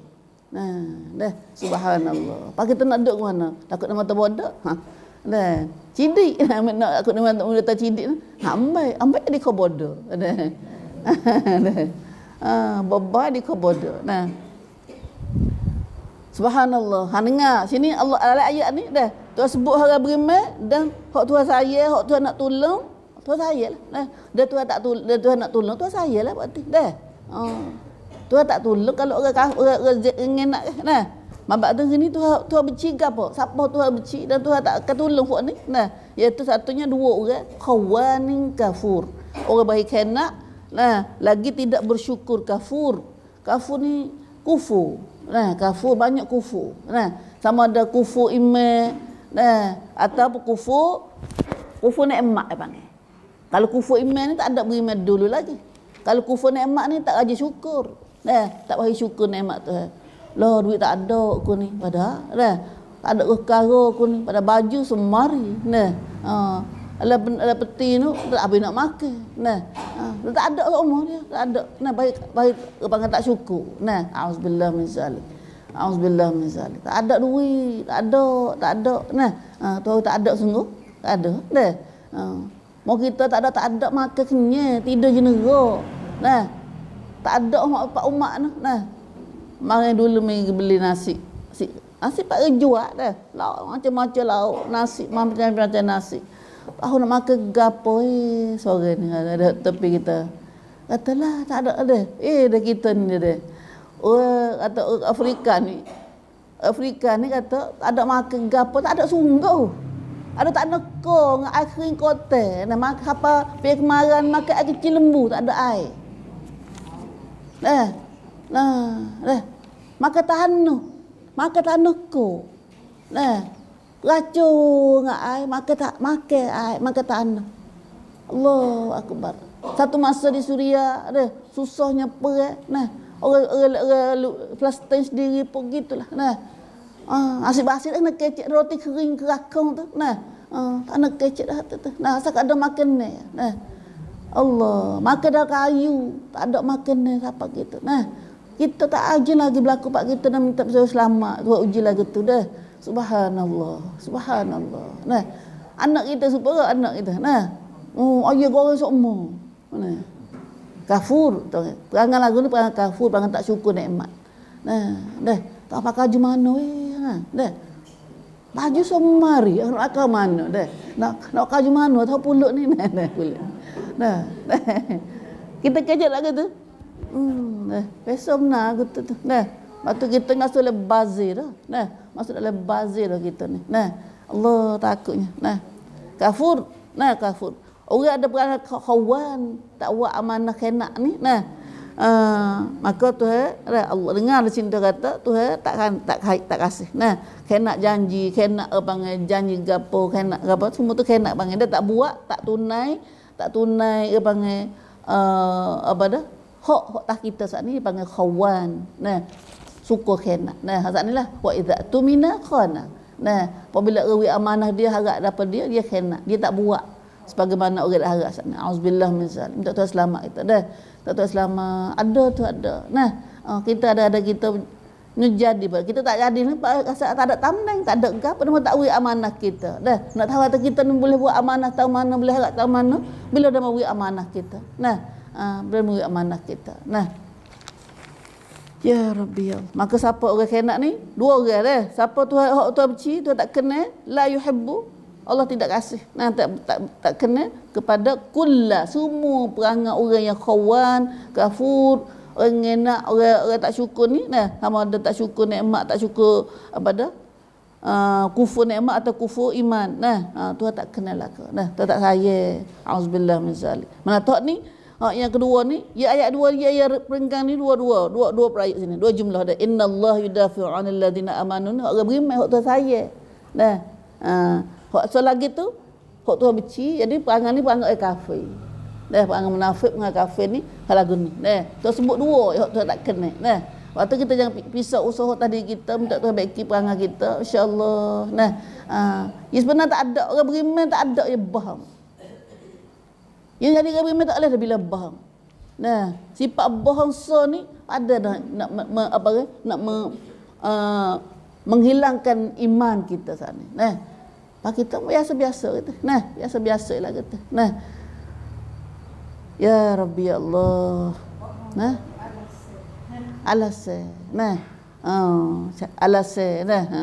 A: Nah, dah subhanallah. Pak kita nak duduk mana? Takut nama mata bodoh. Ha. Dah. Cidik nak nak aku nak mata muda cidik. Ha, ambil, ambil di kau bodoh. Dah. Dah. Ah, baba di kau bodoh. Nah. Subhanallah. Ha dengar sini Allah dalam ayat ni dah. Tuhan sebut orang beriman dan hak Tuhan saya, hak Tuhan nak tolong, Tuhan saya lah. Nah, dia Tuhan tak tolong, dia Tuhan nak tolong, Tuhan saya lah berarti. Dah. Oh. Tuhan tak tolong kalau orang kafir orang, orang ingin nak nah. Mabak tu ni Tuhan Tuhan benci apa? Siapa Tuhan benci dan Tuhan tak akan tolong buat ni? Nah. Iaitu satunya dua orang. Khawanin kafur. Orang baik kena nah. Lagi tidak bersyukur kafur. Kafur ni kufu nah. Kafur banyak kufu nah. Sama ada kufu iman. Nah. Atau kufu kufu nikmat apa panggil. Kalau kufu iman ni tak ada beriman dulu lagi. Kalau kufu nikmat ni tak rajin syukur Eh, tak bagi syukur nikmat tu. Lah duit tak ada aku ni pada. Eh, tak ada perkara aku ni pada baju semari. Nah. Ha. Ala ala peti tu tak habis nak makan. Nah. Ha. Tak ada rumah dia. Tak ada. Nah baik baik kepangan tak syukur. Nah, auzubillah min zalik. Auzubillah min zalik. Tak ada duit, tak ada, tak ada. Nah, ha, tu tak ada sungguh. Tak ada. Nah. Ha. Mau kita tak ada tak ada makan kenyang, tidur je. Nah, tak ada umat pak umat tu. Nah. Mari dulu mai beli nasi. Nasi, nasi pak jual dah. Lauk macam-macam lauk, nasi macam-macam nasi. Aku nak makan gapo eh sore ni ada tepi kita. Katalah tak ada ada. Eh dah kita ni dia. Oh kata Afrika ni. Afrika ni kata tak ada makan gapo, tak ada sungguh. Ada tak nak air kering kote. Nah, mak apa pergi kemarin makan air kecil lembu tak ada air. Nah. Nah, nah. Maka tahan nu. Maka tahan nu ko. Nah. Racun dengan air maka tak makan air maka tahan nu. Allah akbar. Satu masa di Suria ada susahnya perang. Nah, orang Palestin sendiri pun gitulah. Nah, Ah, asyik basir nak kecek roti kering kerakong tu. Nah, ah, tak nak kecek dah tu. Nah, asal ada makan ni. Nah, Allah, makan dah kayu, tak ada makan apa gitu. Nah, kita tak aja lagi berlaku pak kita nak minta pasal selamat. Tuan uji lagi tu dah. Subhanallah, subhanallah. Nah, anak kita super anak kita. Nah, oh, ayah goreng semua. Nah, kafur. Perangan lagu ni perangan kafur, perangan tak syukur nikmat. Nah, dah. Tak pakai je mana ha dah semua mari nak ke mana dah? Nak nak ke mana? Tahu pulut ni dah dah pulut dah. Kita kejap lagi tu? Hmm dah. Besok nak aku tu dah. Waktu kita masuk dalam bazir dah. Nah masuk dalam bazir dah kita ni. Nah Allah takutnya. Nah kafur. Nah kafur. Orang ada perangai kawan tak buat amanah kenak ni. Nah Uh, maka Tuhan Allah dengar cinta kata Tuhan tak kan tak tak kasih. Nah, kena janji, kena apa panggil janji gapo, kena gapo semua tu kena panggil dia tak buat, tak tunai, tak tunai apa panggil uh, apa dah? Hak hak tak kita saat ni panggil khawan. Nah, suka kena. Nah, saat ni lah wa idza tumina khana. Nah, apabila rawi amanah dia harap dapat dia, dia kena. Dia tak buat sebagaimana orang dah harap sana. Auzubillah min zalim. Minta Tuhan selamat kita. Dah tak tahu selama ada tu ada nah kita ada ada kita menjadi kita tak jadi ni rasa tak ada tamneng tak ada gap pun tak beri amanah kita dah nak tahu kata kita ni boleh buat amanah tahu mana boleh harap tahu mana bila dah beri amanah kita nah uh, bila beri amanah kita nah Ya Rabbi ya. Maka siapa orang kena ni? Dua orang dah. Siapa tu hak tu benci, tu tak kenal, la yuhibbu Allah tidak kasih. Nah, tak, tak, tak kena kepada kulla. Semua perangai orang yang khawan, kafur, orang enak, orang, orang tak syukur ni. Nah, sama ada tak syukur nikmat, tak syukur apa dah. Uh, kufur nikmat atau kufur iman. Nah, uh, Tuhan tak kenal ke. Nah, Tuhan tak saya. Auzubillah min zalik. Mana tak ni? Ha, yang kedua ni, ya ayat dua, ya ayat perenggang ni dua-dua. Dua dua per ayat sini. Dua jumlah ada. Inna Allah yudafi'u anil ladina amanun. Orang berimai, orang saya. Nah, uh, Hak so lagi tu, hak tu benci, jadi perangai ni perangai kafir. Dah perangai munafik dengan kafir ni hal lagu ni. Dah, tu sebut dua, hak tu tak kena. Dah. Waktu kita jangan pisau usaha tadi kita minta Tuhan baiki perangai kita insya-Allah. Nah, ah, ya sebenarnya tak ada orang beriman tak ada ya bahang. Yang jadi orang beriman tak boleh bila bahang. Nah, sifat bahang so ni ada dah nak me, apa ke? Nak me, uh, menghilangkan iman kita sana. Nah, Pak kita biasa-biasa kata. Nah, biasa-biasa lah kata. Nah. Ya Rabbi ya Allah. Nah. Alas. Nah. Oh, alas. Nah. Ha.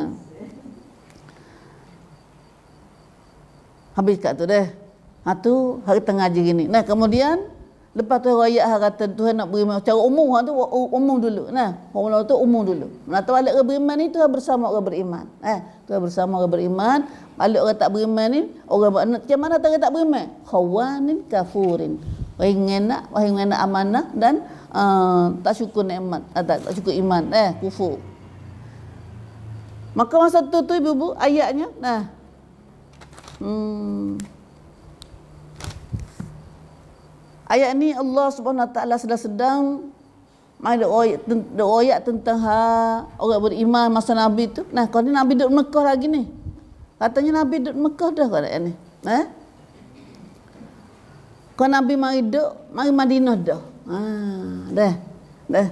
A: Habis kat tu deh. Ha tu hari tengah je gini. Nah, kemudian Lepas tu rakyat ha kata Tuhan nak beriman secara umum ha tu umum dulu. Nah, umum tu umum dulu. Nak tahu balik beriman ni Tuhan bersama orang beriman. Eh, Tuhan bersama orang beriman. Balik orang tak beriman ni, orang macam mana tak beriman? Khawanin kafurin. Orang enak, orang enak amanah dan uh, tak syukur nikmat, uh, tak, syukur iman, eh, kufur. Maka masa tu tu ibu-ibu ayatnya, nah. Hmm. Ayat ni Allah Subhanahu Wa Taala sedang sedang ada ayat, tentang ha, orang beriman masa Nabi tu. Nah, kalau ni Nabi duduk Mekah lagi ni. Katanya Nabi duduk Mekah dah kalau ni. Eh? Kalau Nabi mari duduk, mari Madinah dah. Ha, dah. Dah.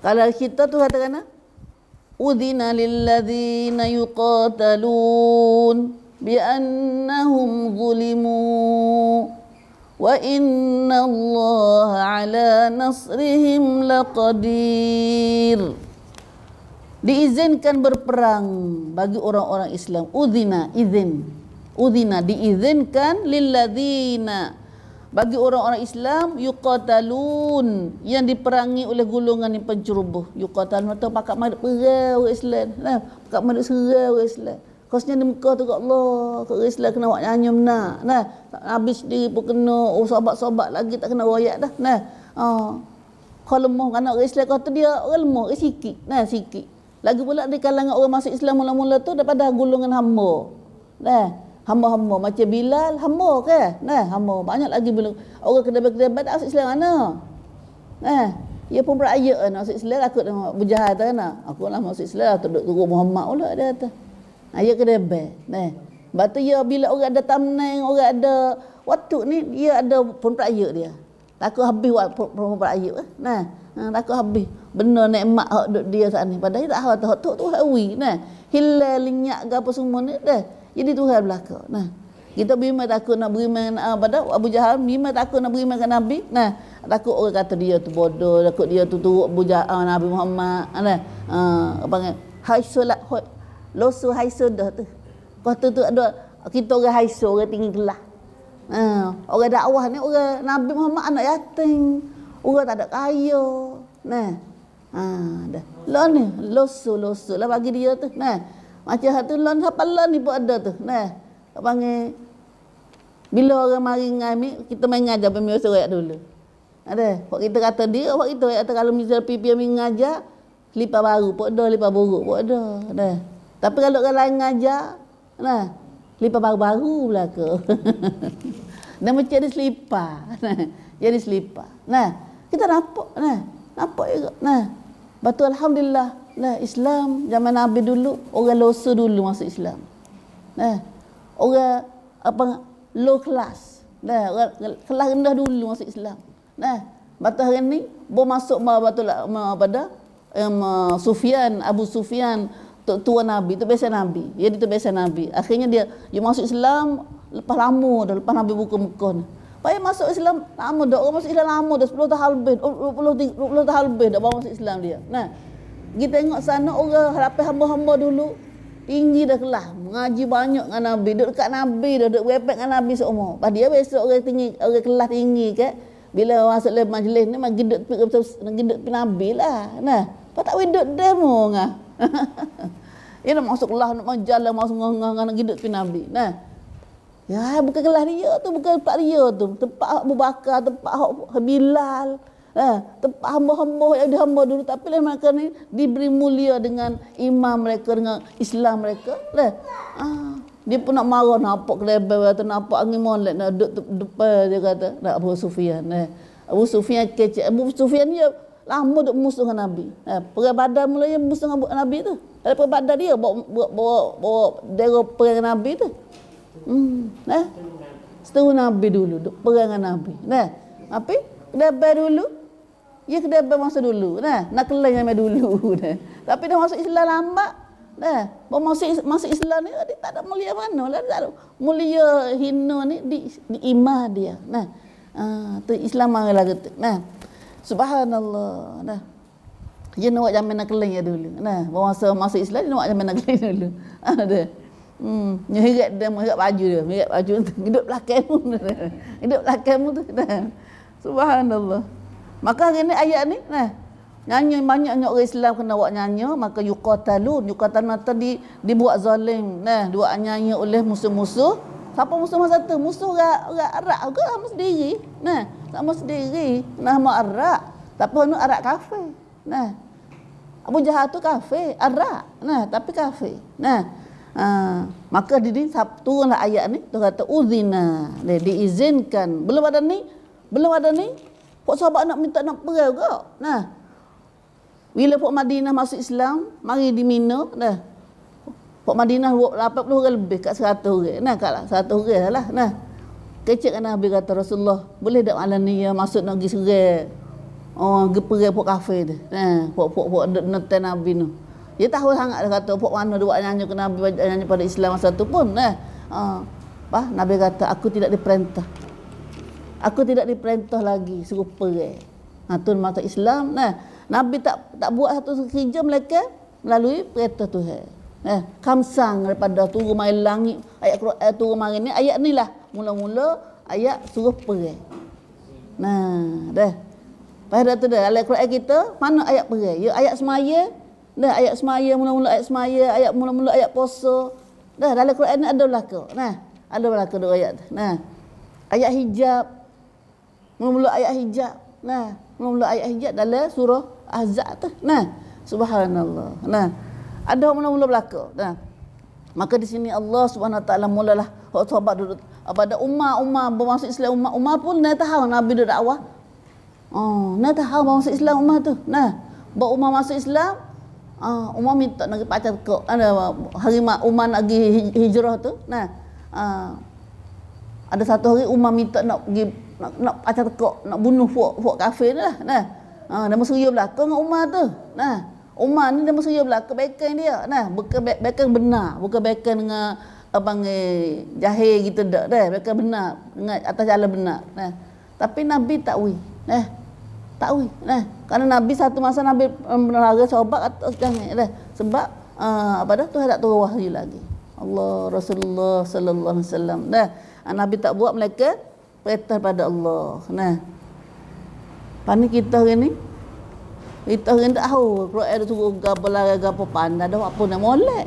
A: Kalau kita tu kata kena Udhina lilladzina yuqatalun bi annahum zulimu wa inna Allah ala nasrihim laqadir diizinkan berperang bagi orang-orang Islam udhina izin udhina diizinkan lilladzina bagi orang-orang Islam yuqatalun yang diperangi oleh golongan yang penceroboh yuqatalun atau pakak mari perang orang Islam nah pakak mari serang orang Islam Kosnya di muka tu kat Allah, kat Islam kena buat nyanyi benar. Nah, habis sendiri pun kena, oh sobat-sobat lagi tak kena royak dah. Nah, uh, kalau lemah kan orang Islam kata dia orang lemah, eh, sikit. Nah, sikit. Lagi pula di kalangan orang masuk Islam mula-mula tu daripada gulungan hamba. Nah, hamba-hamba macam Bilal, hamba ke? Nah, hamba. Banyak lagi belum. Orang kedai-kedai tak masuk Islam mana? Nah, ia pun beraya kan masuk Islam aku nak berjahat kan. Aku lah masuk Islam, tu duduk Muhammad pula dia kata. Ayah kena bel. Nah. Sebab tu ya bila orang ada tamneng, orang ada waktu ni dia ada pun peraya dia. Takut habis waktu pun peraya eh. Nah. Ha, takut habis. Benar nikmat hak duk dia saat ni. Padahal tak hak tu tu hawi. Nah. Hilal linyak ke apa semua ni dah. Jadi Tuhan belaka. Nah. Kita bima takut nak beriman uh, pada Abu Jahal, bima takut nak beriman ke Nabi. Nah, takut orang kata dia tu bodoh, takut dia tu turut Abu Jahal, uh, Nabi Muhammad. Nah, uh, apa panggil? Hai solat, losu haiso dah tu. Lepas tu, tu ada kita orang haiso, orang tinggi kelas. Ha, orang dakwah ni orang Nabi Muhammad anak yatim. Orang tak ada kaya. Nah. Ha, dah. Lon ni, losu losu lah bagi dia tu. Nah. Macam tu lon siapa lon ni pun ada tu. Nah. Panggil bila orang mari ngami, kita main ngajar pemirsa rakyat dulu. Ada. Kok kita kata dia, kok kita kata kalau misal pipi yang ngajar, lipat baru, pun ada, lipat buruk, pun ada. Ada. Tapi kalau orang lain ngajar, nah, lipat baru-baru pula ke. Dia macam jadi selipar. Nah, jadi selipar. Nah, kita nampak, nah, nampak juga. Nah, batu Alhamdulillah, nah, Islam zaman Nabi dulu, orang losa dulu masuk Islam. Nah, orang apa low class. Nah, orang kelas rendah dulu masuk Islam. Nah, batu hari ni, bo masuk ma batu ma pada, um, Sufyan, Abu Sufyan, tua Nabi, tu biasa Nabi. Dia itu biasa Nabi. Akhirnya dia dia masuk Islam lepas lama dah, lepas Nabi buka muka ni. Payah masuk Islam lama dah. Orang masuk Islam lama dah 10 tahun lebih, 20, 20 tahun lebih dah baru masuk Islam dia. Nah, kita tengok sana orang harapan hamba-hamba dulu tinggi dah kelas, mengaji banyak dengan Nabi, duduk dekat Nabi dah, duduk berepek dengan Nabi seumur. Pas dia besok orang tinggi, orang kelas tinggi ke, bila masuk dalam majlis ni, magi duduk tepi Nabi lah. Nah, apa tak duduk demo ngah. Nak masuk kelas nak jalan masuk ngang nak hidup pi Nabi. Nah. Ya bukan kelas dia tu bukan tempat dia tu. Tempat Abu Bakar, tempat Bilal. Nah, tempat hamba-hamba yang dihamba dulu tapi lain mereka ni diberi mulia dengan imam mereka dengan Islam mereka. Nah. Ah, dia pun nak marah nampak kelebel atau nampak angin molek nak duduk depan dia kata nak Abu Sufyan. Nah. Abu Sufyan kecil. Abu Sufyan ni lama duk musuh dengan Nabi. Eh, perang Badar mulanya musuh dengan Nabi tu. Ada perang Badar dia bawa bawa bawa, bawa dera perang Nabi tu. Hmm, eh. Setengah Nabi dulu duk perang dengan Nabi. Nah, apa? Kedai dulu. Ya kedai masa dulu. Nah, nak kelai yang dulu. Nah. Tapi dah masuk Islam lambat. Nah, masuk masuk Islam ni dia tak ada mulia mana lah. Tak ada. Mulia hina ni di, di imah dia. Nah. Ah, tu Islam mari lagi tu. Nah. Subhanallah. Nah. Dia nak jamin nak ya dulu. Nah, masa masuk Islam dia nak jamin nak keling dulu. Ada. Hmm, nyehirat dia mengirat baju dia, mengirat baju tu. Hidup belakangmu. Hidup belakangmu tu. Subhanallah. Maka hari ni ayat ni, nah. Nyanyi banyaknya orang Islam kena buat nyanyi, maka yuqatalun, yuqatalun atau di dibuat zalim. Nah, dibuat nyanyi oleh musuh-musuh. Siapa musuh masa tu? Musuh orang Arab ke sama sendiri. Nah, sama sendiri nama Arab tapi anu Arab kafir nah Abu Jahal tu kafir Arab nah tapi kafir nah ha, maka di sini turunlah ayat ni tu kata uzina diizinkan belum ada ni belum ada ni Pok sahabat nak minta nak perang juga. Nah. Bila Pok Madinah masuk Islam, mari di Mina, dah. Pok Madinah 80 orang lebih kat 100 orang. Nah, kat 100 orang lah. Nah. Kecik kan Nabi kata Rasulullah, boleh tak malam ni ya masuk nak pergi serai. Oh, pergi pok kafe tu. Eh, pok pok pok nonton Nabi tu. Dia tahu sangat dia kata pok mana dia buat nyanyi ke Nabi nyanyi pada Islam masa tu pun eh. Ah, bah, Nabi kata aku tidak diperintah. Aku tidak diperintah lagi suruh pergi. Ha tu mata Islam nah. Nabi tak tak buat satu kerja mereka melalui perintah Tuhan. Eh, kamsang daripada turun mai langit ayat Quran turun mari ni ayat ni lah mula-mula ayat suruh pergi. Nah, dah. Pada tu dah dalam Quran kita mana ayat pergi? Ya ayat semaya. Dah ayat semaya mula-mula ayat semaya, ayat mula-mula ayat puasa. Dah dalam Quran ni ada belaka. Nah, ada belaka dua ayat. Nah. Ayat hijab. Mula-mula ayat hijab. Nah, mula-mula ayat hijab dalam surah Ahzab tu. Nah, subhanallah. Nah. Ada mula-mula belaka. Nah. Maka di sini Allah Subhanahu Wa Taala mulalah sahabat duduk pada umat-umat bermasuk Islam umat-umat pun nak tahu Nabi duduk dakwah. Oh, nak tahu masuk Islam umat tu. Nah, bawa umat masuk Islam, ah, uh, umat minta nak pacar kau. Ada hari mak umat nak pergi hijrah tu. Nah, uh, ada satu hari umat minta nak pergi nak, nak pacar kau, nak bunuh fuak fuak kafir lah. Nah, ah, uh, nama suria belakang umat tu. Nah, Umar ni dia mesti belaka backing dia. Nah, bukan backing benar, bukan backing dengan apa panggil jahil gitu dak dah. Backing benar, dengan atas jalan benar. Nah. Tapi Nabi tak wi. Nah. Tak wi. Nah, kerana Nabi satu masa Nabi menerangkan sahabat atas jangan dah. Sebab uh, apa dah Tuhan tak turun wahyu lagi. Allah Rasulullah sallallahu alaihi wasallam. Nah, Nabi tak buat mereka perintah pada Allah. Nah. Pani kita hari ni kita orang tak tahu Quran ada suruh gapo larang gapo pandai dah apa nak molek.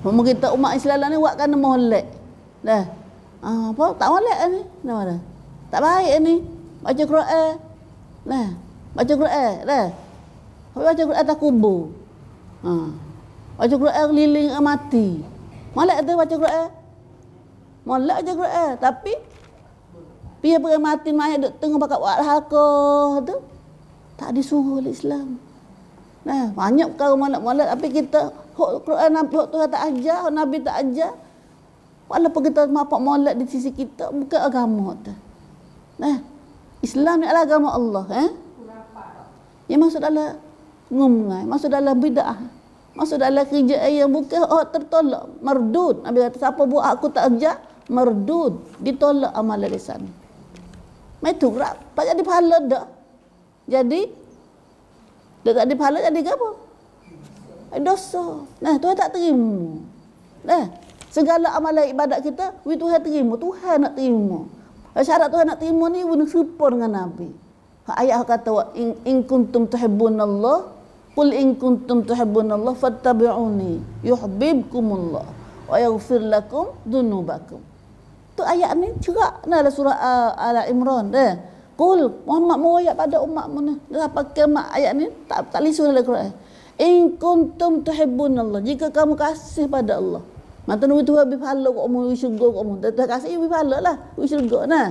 A: Mama kita umat Islam ni buat kena molek. Dah. Ah, apa tak molek ni? Nama dah. Tak baik ni. Baca Quran. Nah. Baca Quran dah. Baca Quran tak kubur. Ha. Baca Quran keliling mati. Molek tu baca Quran. Molek baca Quran tapi Biar pergi mati mayat duk tengah pakat buat halqa tu tak disuruh oleh Islam. Nah, banyak perkara malat-malat tapi kita hok Quran Nabi hok Tuhan tak ajar, hok Nabi tak ajar. Walaupun kita mapak malat di sisi kita bukan agama tu. Nah, Islam ni adalah agama Allah, eh? Yang masuk dalam ngumngai, masuk dalam bid'ah. Masuk dalam kerja yang bukan oh, tertolak, merdud. Nabi kata siapa buat aku tak ajar, merdud, ditolak amal lisan. Mai tu tak jadi pahala dah. Jadi dia tak ada pahala jadi apa? Dosa. Nah, Tuhan tak terima. Nah, segala amalan ibadat kita, we Tuhan terima. Tuhan nak terima. Syarat Tuhan nak terima ni guna serupa dengan Nabi. Ayat kata in, in kuntum tuhibbunallah qul in kuntum tuhibbunallah fattabi'uni yuhibbukumullah wa yaghfir lakum dhunubakum. Tu ayat ni cerak dalam surah uh, Al Imran dah. Kul Muhammad meroyak pada umat mana? Dah pakai mak ayat ni tak tak lisu dalam Quran. In kuntum tuhibbun Allah. Jika kamu kasih pada Allah. Mata nu itu habis pahala kau mu syurga kau mu. Tak kasih habis pahala lah. Habis syurga nah.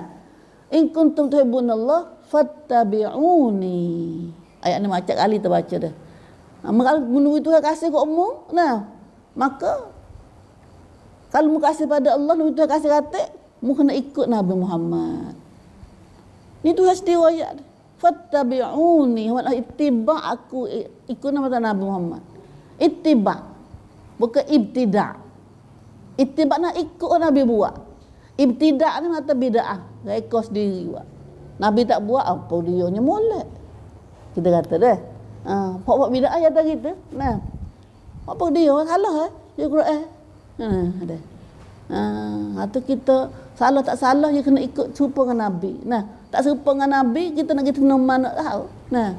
A: In kuntum tuhibbun Allah fattabi'uni. Ayat ni macam kali terbaca dah. Kalau menurut Tuhan kasih kau mu, nah, maka kalau mu kasih pada Allah, menurut Tuhan kasih kata, mu kena ikut Nabi Muhammad. Ni tu hasdi ayat. Fattabi'uni ittiba aku ikut nama Nabi Muhammad. Ittiba. Bukan ibtida. Ittiba nak ikut Nabi buat. Ibtida ni mata bid'ah. Rekos diri buat. Nabi tak buat apa dia nya molek. Kita kata dah. Ha, buat bid'ah ya tak kita. Nah. Apa dia salah eh? Dia Quran. Ha, ada. Ha, atau kita salah tak salah dia kena ikut serupa dengan Nabi. Nah, tak serupa dengan Nabi, kita nak kita nak tahu. Nah.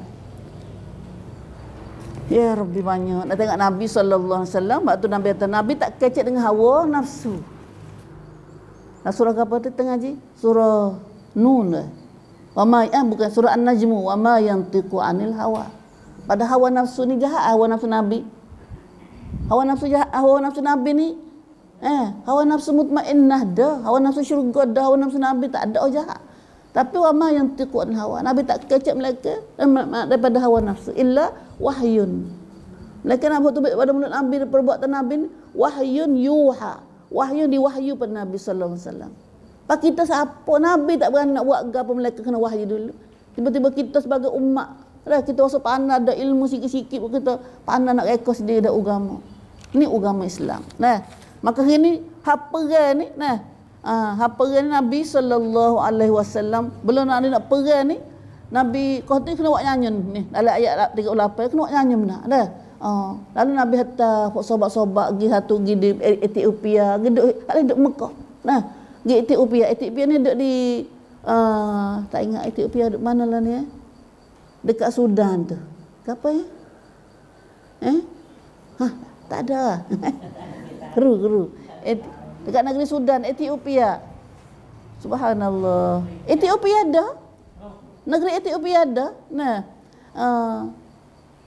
A: Ya Rabbi banyak. Nak tengok Nabi SAW. Waktu Nabi kata, Nabi tak kecek dengan hawa nafsu. Nah, surah apa tu tengah ji? Surah Nun. Wa ma eh, bukan surah An-Najmu. Wa ma yantiqu anil hawa. Pada hawa nafsu ni jahat hawa nafsu Nabi. Hawa nafsu jahat, hawa nafsu Nabi ni eh hawa nafsu mutmainnah dah, hawa nafsu syurga dah, hawa nafsu Nabi tak ada oh jahat. Tapi wama yang tiqun hawa. Nabi tak kecek mereka daripada hawa nafsu illa wahyun. Mereka nak buat pada mulut Nabi perbuatan Nabi ni wahyun yuha. Wahyu diwahyu pada Nabi wasallam. Pak kita siapa Nabi tak berani nak buat apa mereka kena wahyu dulu. Tiba-tiba kita sebagai umat lah kita rasa pandai ada ilmu sikit-sikit kita pandai nak rekod sendiri ada agama. Ini agama Islam. Nah, maka ini apa ni? Nah, Ah, ha, perang Nabi sallallahu alaihi wasallam belum nak nak perang ni Nabi kau tu kena buat nyanyi ni dalam ayat 38 kena buat nyanyi benar dah. Ah, lalu Nabi hatta sobat-sobat pergi satu pergi di Ethiopia, pergi duk kat duk Mekah. Nah, pergi Ethiopia. Ethiopia ni duk di uh, tak ingat Ethiopia duk mana lah ni eh? Dekat Sudan tu. Apa ya? Eh? Ha, tak ada. keru keru. Et, dekat negeri Sudan, Ethiopia. Subhanallah. Ethiopia ada. Negeri Ethiopia ada. Nah. Uh,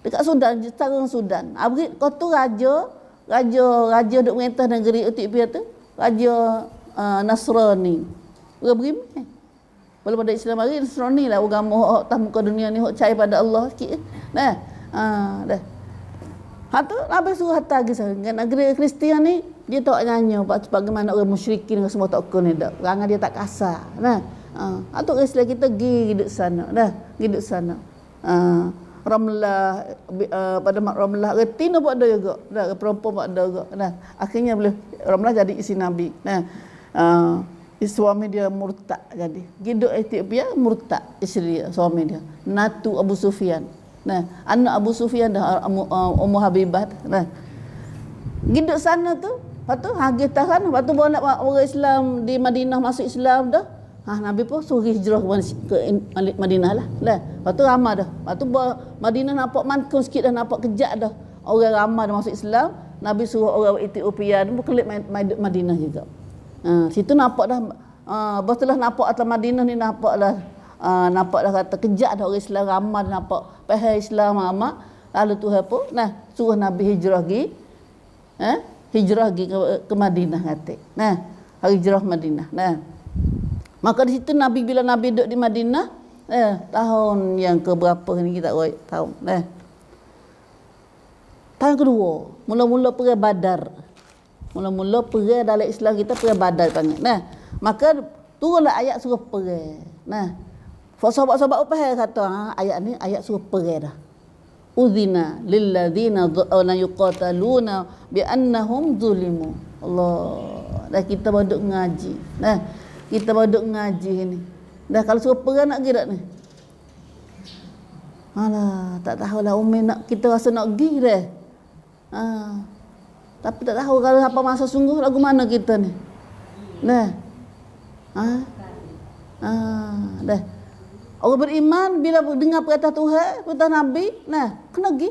A: dekat Sudan, sekarang Sudan. Abri kau tu raja, raja raja duk merintah negeri Ethiopia tu, raja uh, Nasrani. Orang beriman. Belum ada Islam hari Nasrani lah agama hok tamu ke dunia ni hok cai pada Allah sikit. Nah. Uh, dah. Ha tu Nabi suruh hantar lagi dengan negeri Kristian ni dia tak nyanyi bagaimana orang musyrikin dengan semua tak ni dak. Rangan dia tak kasar. Nah. Ha, tu Islam kita pergi duduk sana. Pergi duduk sana. Uh, Ramlah uh, pada mak Ramlah retina buat ada juga. Dah perempuan buat ada juga. Nah, akhirnya boleh Ramlah jadi isi Nabi. Nah, uh, suami dia murtad jadi. Giduk Ethiopia murtad isteri dia, suami dia. Natu Abu Sufyan. Nah, anak Abu Sufyan dah uh, Ummu Habibah. Nah. Giduk sana tu, lepas tu hagih tahan, lepas tu bawa nak orang Islam di Madinah masuk Islam dah. Ha, Nabi pun suruh hijrah ke Madinah lah. lah. Lepas tu ramah dah. Lepas tu Madinah nampak mankung sikit dah, nampak kejap dah. Orang ramah dah masuk Islam. Nabi suruh orang Ethiopia pun kelip Madinah juga. Ha, situ nampak dah. Ha, setelah nampak atas Madinah ni nampak lah. Ha, nampak dah kata kejap dah orang Islam ramah dah nampak. Pahal Islam ramah. Lalu tu apa? Nah, suruh Nabi hijrah pergi. Ha? Hijrah pergi ke, ke Madinah kata. Nah, hijrah Madinah. Nah. Maka di situ Nabi bila Nabi duduk di Madinah, eh, tahun yang ke berapa ni kita tak tahu. Eh. Tahun kedua, mula-mula pergi Badar. Mula-mula pergi dalam Islam kita pergi Badar panggil. Nah, maka turunlah ayat suruh pergi. Nah, sahabat-sahabat apa yang kata ha, ayat ni ayat suruh pergi dah. Uzina lilladzina dha'una yuqataluna bi annahum zulimu. Allah. Dah kita duduk ngaji. Nah, kita duduk ngaji ni. Dah kalau suruh pergi nak pergi tak ni? Alah, tak tahulah Umi nak kita rasa nak pergi dah. Ha. Tapi tak tahu kalau apa masa sungguh lagu mana kita ni. Dah. Ha? Ha, dah. Orang beriman bila dengar perintah Tuhan, perintah Nabi, nah, kena pergi.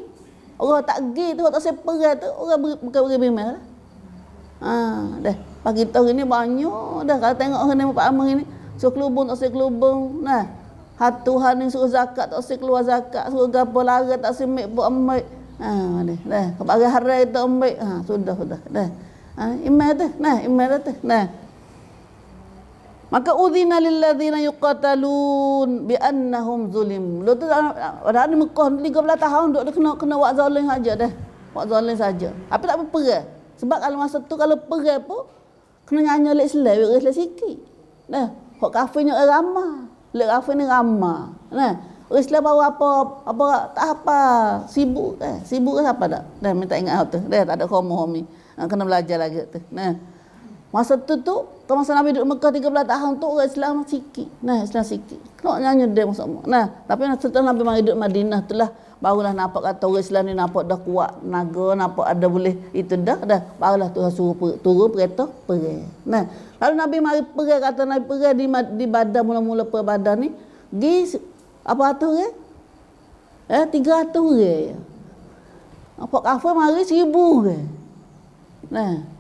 A: Orang tak pergi tu, tak saya pergi tu, orang bukan beriman lah. Ha, dah. Pagi tahun ini banyak dah kalau tengok hari ni Pak Amang ini. Suruh kelubung tak suruh kelubung. Nah. Hat Tuhan ni suruh zakat tak suruh keluar zakat. Suruh gapo lara tak suruh ambil buat ambil. Ha, dah. Dah. Kepagi hari itu ambil. Ha, sudah, sudah. Dah. Ha, iman tu. Nah, iman tu. Nah. Maka udhina lilladzina yuqatalun bi annahum zulim. Lu tu pada ni Mekah 13 tahun duk kena kena buat zalim saja dah. Buat zalim saja. Apa tak apa Sebab kalau masa tu kalau pergi pun Kena nyanyi oleh Islam, oleh Islam sikit. Nah, hok kafir ni ramah. Lek kafir ni ramah. Nah, Islam baru apa apa tak apa sibuk eh sibuk ke apa tak dah minta ingat tu dah tak ada khomo homi kena belajar lagi tu nah masa tu tu masa Nabi duduk Mekah 13 tahun tu orang Islam sikit. Nah Islam sikit. Kena nyanyi dia masuk nah tapi setelah Nabi mari duduk Madinah tu lah barulah nampak kata orang Islam ni nampak dah kuat naga nampak ada boleh itu dah dah. Barulah Tuhan suruh per, turun kereta pergi nah lalu Nabi mari pergi kata Nabi pergi di di badan mula-mula per badan ni gi apa tu ke eh 300 ke apa kafir mari seribu ke nah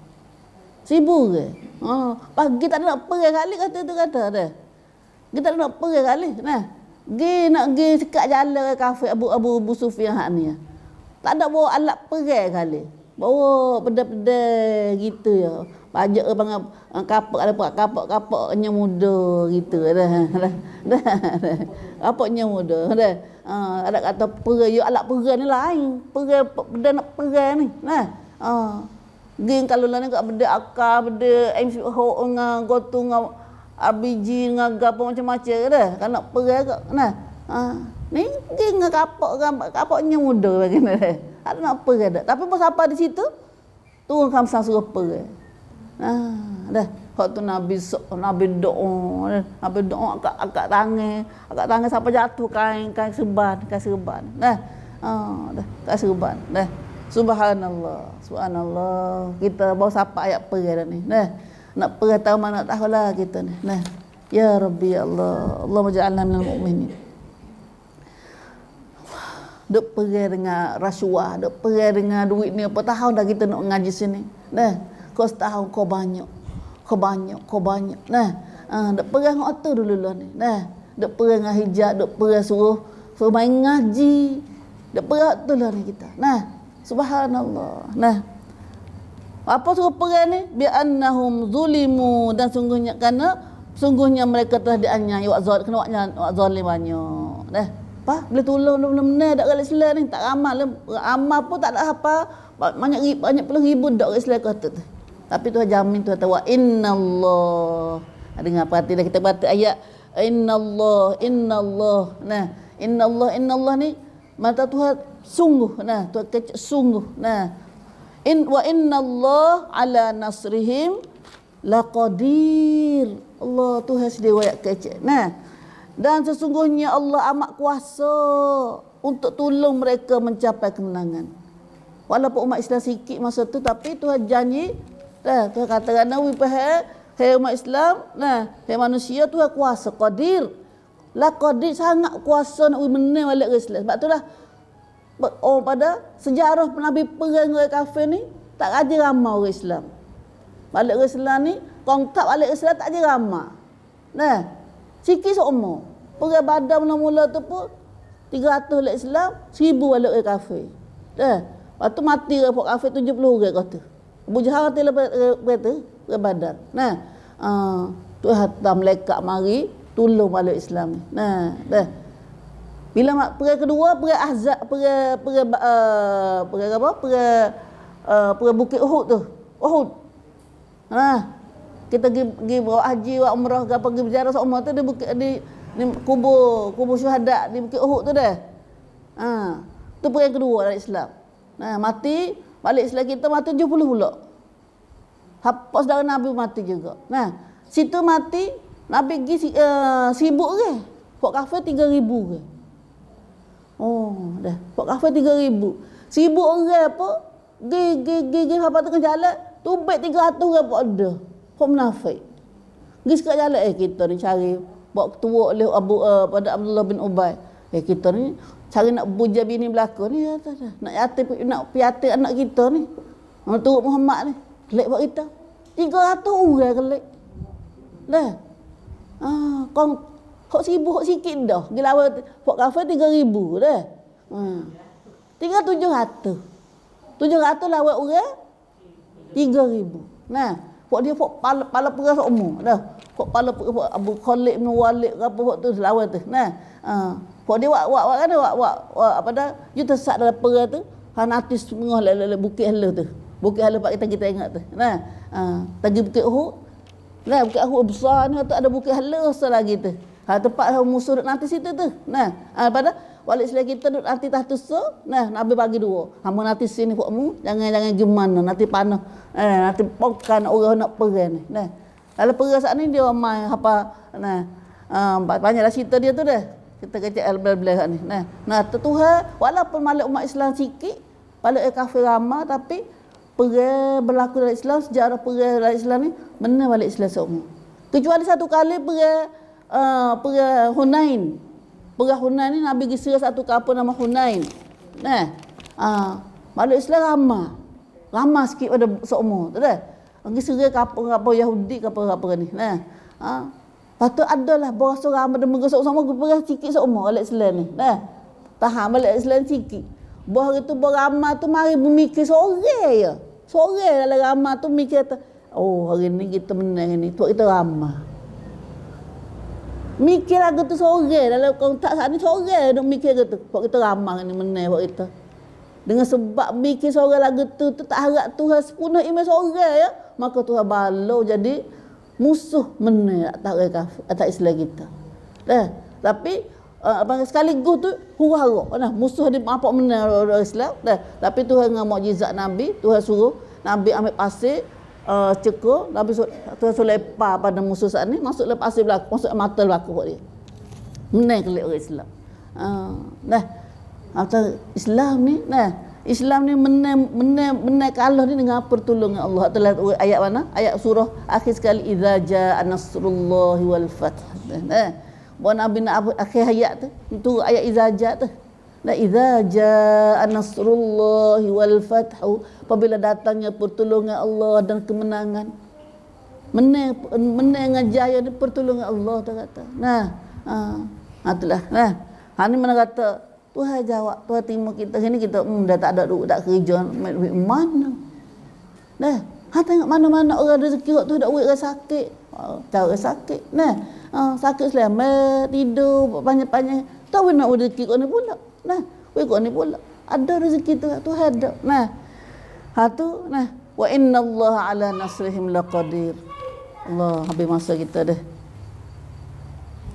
A: seribu ke oh pagi tak nak pergi kali kata tu kata dah kita nak pergi kali nah Gi nak gi sekat jalan kafe Abu Abu Abu Sufyan hak ni. Tak ada bawa alat perai kali. Bawa peda-peda gitu ya. Pajak bang kapak ada pak kapak-kapak nya muda gitu dah. Dah. Kapaknya muda dah. Ha, ada kata perai ya alat perai ni lain. Perai benda nak perai ni. Nah. Ha. Gi kalau lah kat benda akar benda MC ho ngah gotu ngah RBG dengan apa macam-macam ke dah. Kan nak pergi ke. Nah. Ha. Ni dia dengan kapak kan. Kapaknya muda bagi ni. Ada nak pergi dah. Tapi pas apa di situ. Turun kamsang suruh pergi. Ha. Dah. Kau tu Nabi Nabi doa. Nabi doa akak, akak tangan. Akak tangan siapa jatuh kain. Kain serban. Kain serban. Dah. Ha. Dah. Kain serban. Dah. Subhanallah. Subhanallah. Kita bawa siapa ayat pergi dah ni. Dah nak pergi tahu mana tahu lah kita ni. Nah. Ya Rabbi Allah. Allah maja'alna minal mu'minin. Duk pergi dengan rasuah, duk pergi dengan duit ni apa tahu dah kita nak ngaji sini. Nah. kau setahun kau banyak. Kau banyak, kau banyak. Nah, ah, dak perang otor dulu lah ni. Nah, dak perang hijab, dak perang suruh suruh main ngaji. Dak perang otor lah ni kita. Nah, subhanallah. Nah, apa suruh perang ni? Bi annahum zulimu dan sungguhnya kerana sungguhnya mereka telah dianiaya wa zalim kena wa zalim banyak. Dah. Apa? Boleh tolong belum benar dak kalau Islam ni tak amal amal pun tak ada apa. Banyak banyak puluh ribu dak Islam kata tu. Tapi Tuhan jamin Tuhan tahu inna Allah. Dengar perhati dah kita baca ayat inna Allah inna Allah. Nah, inna Allah inna Allah ni mata Tuhan sungguh nah Tuhan kecil sungguh nah in wa inna Allah ala nasrihim laqadir Allah Tuhan sedia ayat kecil nah dan sesungguhnya Allah amat kuasa untuk tolong mereka mencapai kemenangan walaupun umat Islam sikit masa tu tapi Tuhan janji Nah, Tuhan katakan Nabi Pahal, hai umat Islam, nah, hai manusia Tuhan kuasa, qadir. Lah qadir sangat kuasa nak menang balik Islam. Sebab itulah oh pada sejarah Nabi perang dengan kafir ni tak ada ramai orang Islam. Balik ke Islam ni, kontak balik Islam tak ada ramai. Nah, sikit seumur. Perang Badar mula-mula tu pun 300 balik Islam, 1000 balik ke kafir. Dah. Lepas tu mati ke kafir 70 orang kata. Abu Jahal kata berkata ke Badar. Nah, uh, tu hatta malaikat mari tolong balik Islam ni. Nah, dah. Bila mak perang kedua, perang Ahzab, perang perang uh, perang apa? Perang uh, perang Bukit Uhud tu. Uhud. Nah, kita pergi pergi bawa haji, bawa umrah, ke pergi berjalan seumur tu di bukit di, di kubur kubur syuhada di Bukit Uhud tu dah. Ha, tu perang kedua dalam Islam. Nah, mati Balik Islam kita mati 70 pula. Apa saudara Nabi mati juga. Nah, situ mati Nabi pergi uh, sibuk ke? Pok kafe 3000 ke? Oh, dah. Pok kafe 3000. Sibuk orang apa? Gi gi gi gi apa tengah jalan, tumbek 300 orang pok ada. Pok munafik. Gi sekat jalan eh kita ni cari bawa ketua oleh Abu uh, pada Abdullah bin Ubay. Eh kita ni Cara nak puja bini belaka ni ya, tak, tak. Nak yatim nak piatik anak kita ni. Nak turut Muhammad ni. Kelik buat kita. Tiga ratus orang kelik. Dah. Ah, kau hok seribu hok sikit dah. Gila awak hok kafe tiga ribu dah. Hmm. Tiga tujuh ratus. Tujuh ratus lah awak orang. Tiga ribu. Nah. Hok dia hok pala, pala peras umur. Dah. Hok pala peras Abu Khalid bin Walid apa hok tu selawat tu. Nah. Ah. Kau dia wak wak wak kan wak wak wak apa dah you tersat dalam pera tu han artis mengah bukit hala tu. Bukit hala pak kita kita ingat tu. Nah, ha, tagi bukit Uhud. Nah, bukit Uhud besar ni tu ada bukit besar lagi tu. Ha tempat musuh duk nanti situ tu. Nah, ha, pada walik selagi kita duk nanti tahtu so. Nah, Nabi bagi dua. Hamba nanti sini mu jangan jangan gimana nanti panah. Eh, nanti pokan orang nak perang ni. Nah. Kalau perang saat ni dia mai apa nah. Uh, banyaklah cerita dia tu dah kita kecil al-belah ni. Nah, nah Tuhan walaupun malik umat Islam sikit, balik kafir ramai tapi perang berlaku dalam Islam sejarah perang dalam Islam ni mana balik Islam semua. Kecuali satu kali perang uh, perang Hunain. Perang Hunain ni Nabi pergi satu kapal nama Hunain. Nah, uh, balik Islam ramai. Ramai sikit pada seumur, tak ada? Pergi serang kapal-kapal Yahudi kapal-kapal ni. Nah, uh, Lepas tu adalah bahasa ramai dan mengesok sama pergi sikit seumur balik Islam ni. Dah. Tahan balik Islam sikit. Bah itu beramah tu mari memikir sore ya. Sore dalam ramah tu mikir tu. Oh hari ni kita menang ni. Tuan kita ramah. Mikir lagu tu sore dalam kontak saat ni sore duk mikir tu. Tuan kita ramah ni menang buat kita. Dengan sebab mikir sore lagu tu tu tak harap Tuhan sepenuh iman sore ya. Maka Tuhan balau jadi musuh mana tak kafir atas Islam kita. Dah. Tapi uh, sekaligus tu huru-hara. Nah, musuh dia apa mana orang Islam. Dah. Tapi Tuhan dengan mukjizat Nabi, Tuhan suruh Nabi ambil pasir uh, cekul, Nabi suruh, Tuhan suruh lepas pada musuh saat ni, masuk lepas pasir belakang, masuk mata belakang buat dia. Menang ke orang Islam. Uh, dah. Atau Islam ni, nah, Islam ni menang menang menang kalah ni dengan pertolongan Allah. Telah ayat mana? Ayat surah akhir sekali idza jaa nasrullah wal fath. Eh. Buat Nabi nak akhir ayat tu. Itu ayat idza jaa tu. La idza jaa nasrullah wal fathu apabila datangnya pertolongan Allah dan kemenangan. Menang menang jaya ni pertolongan Allah tu kata. Nah, ha, itulah. Nah, ha ni mana kata Tuhan jawab, Tuhan terima kita. Ini kita hmm, dah tak ada duit, tak kerja, mana? Nah, ha tengok mana-mana orang rezeki tu dak orang sakit. Oh, cara sakit. Nah, ha, sakit selamat, tidur banyak-banyak. Tahu nak rezeki kau ni pula. Nah, wei kau ni pula. Ada rezeki tu tu ada. Nah. Ha tu nah wa inna Allah ala nasrihim laqadir. Allah habis masa kita dah.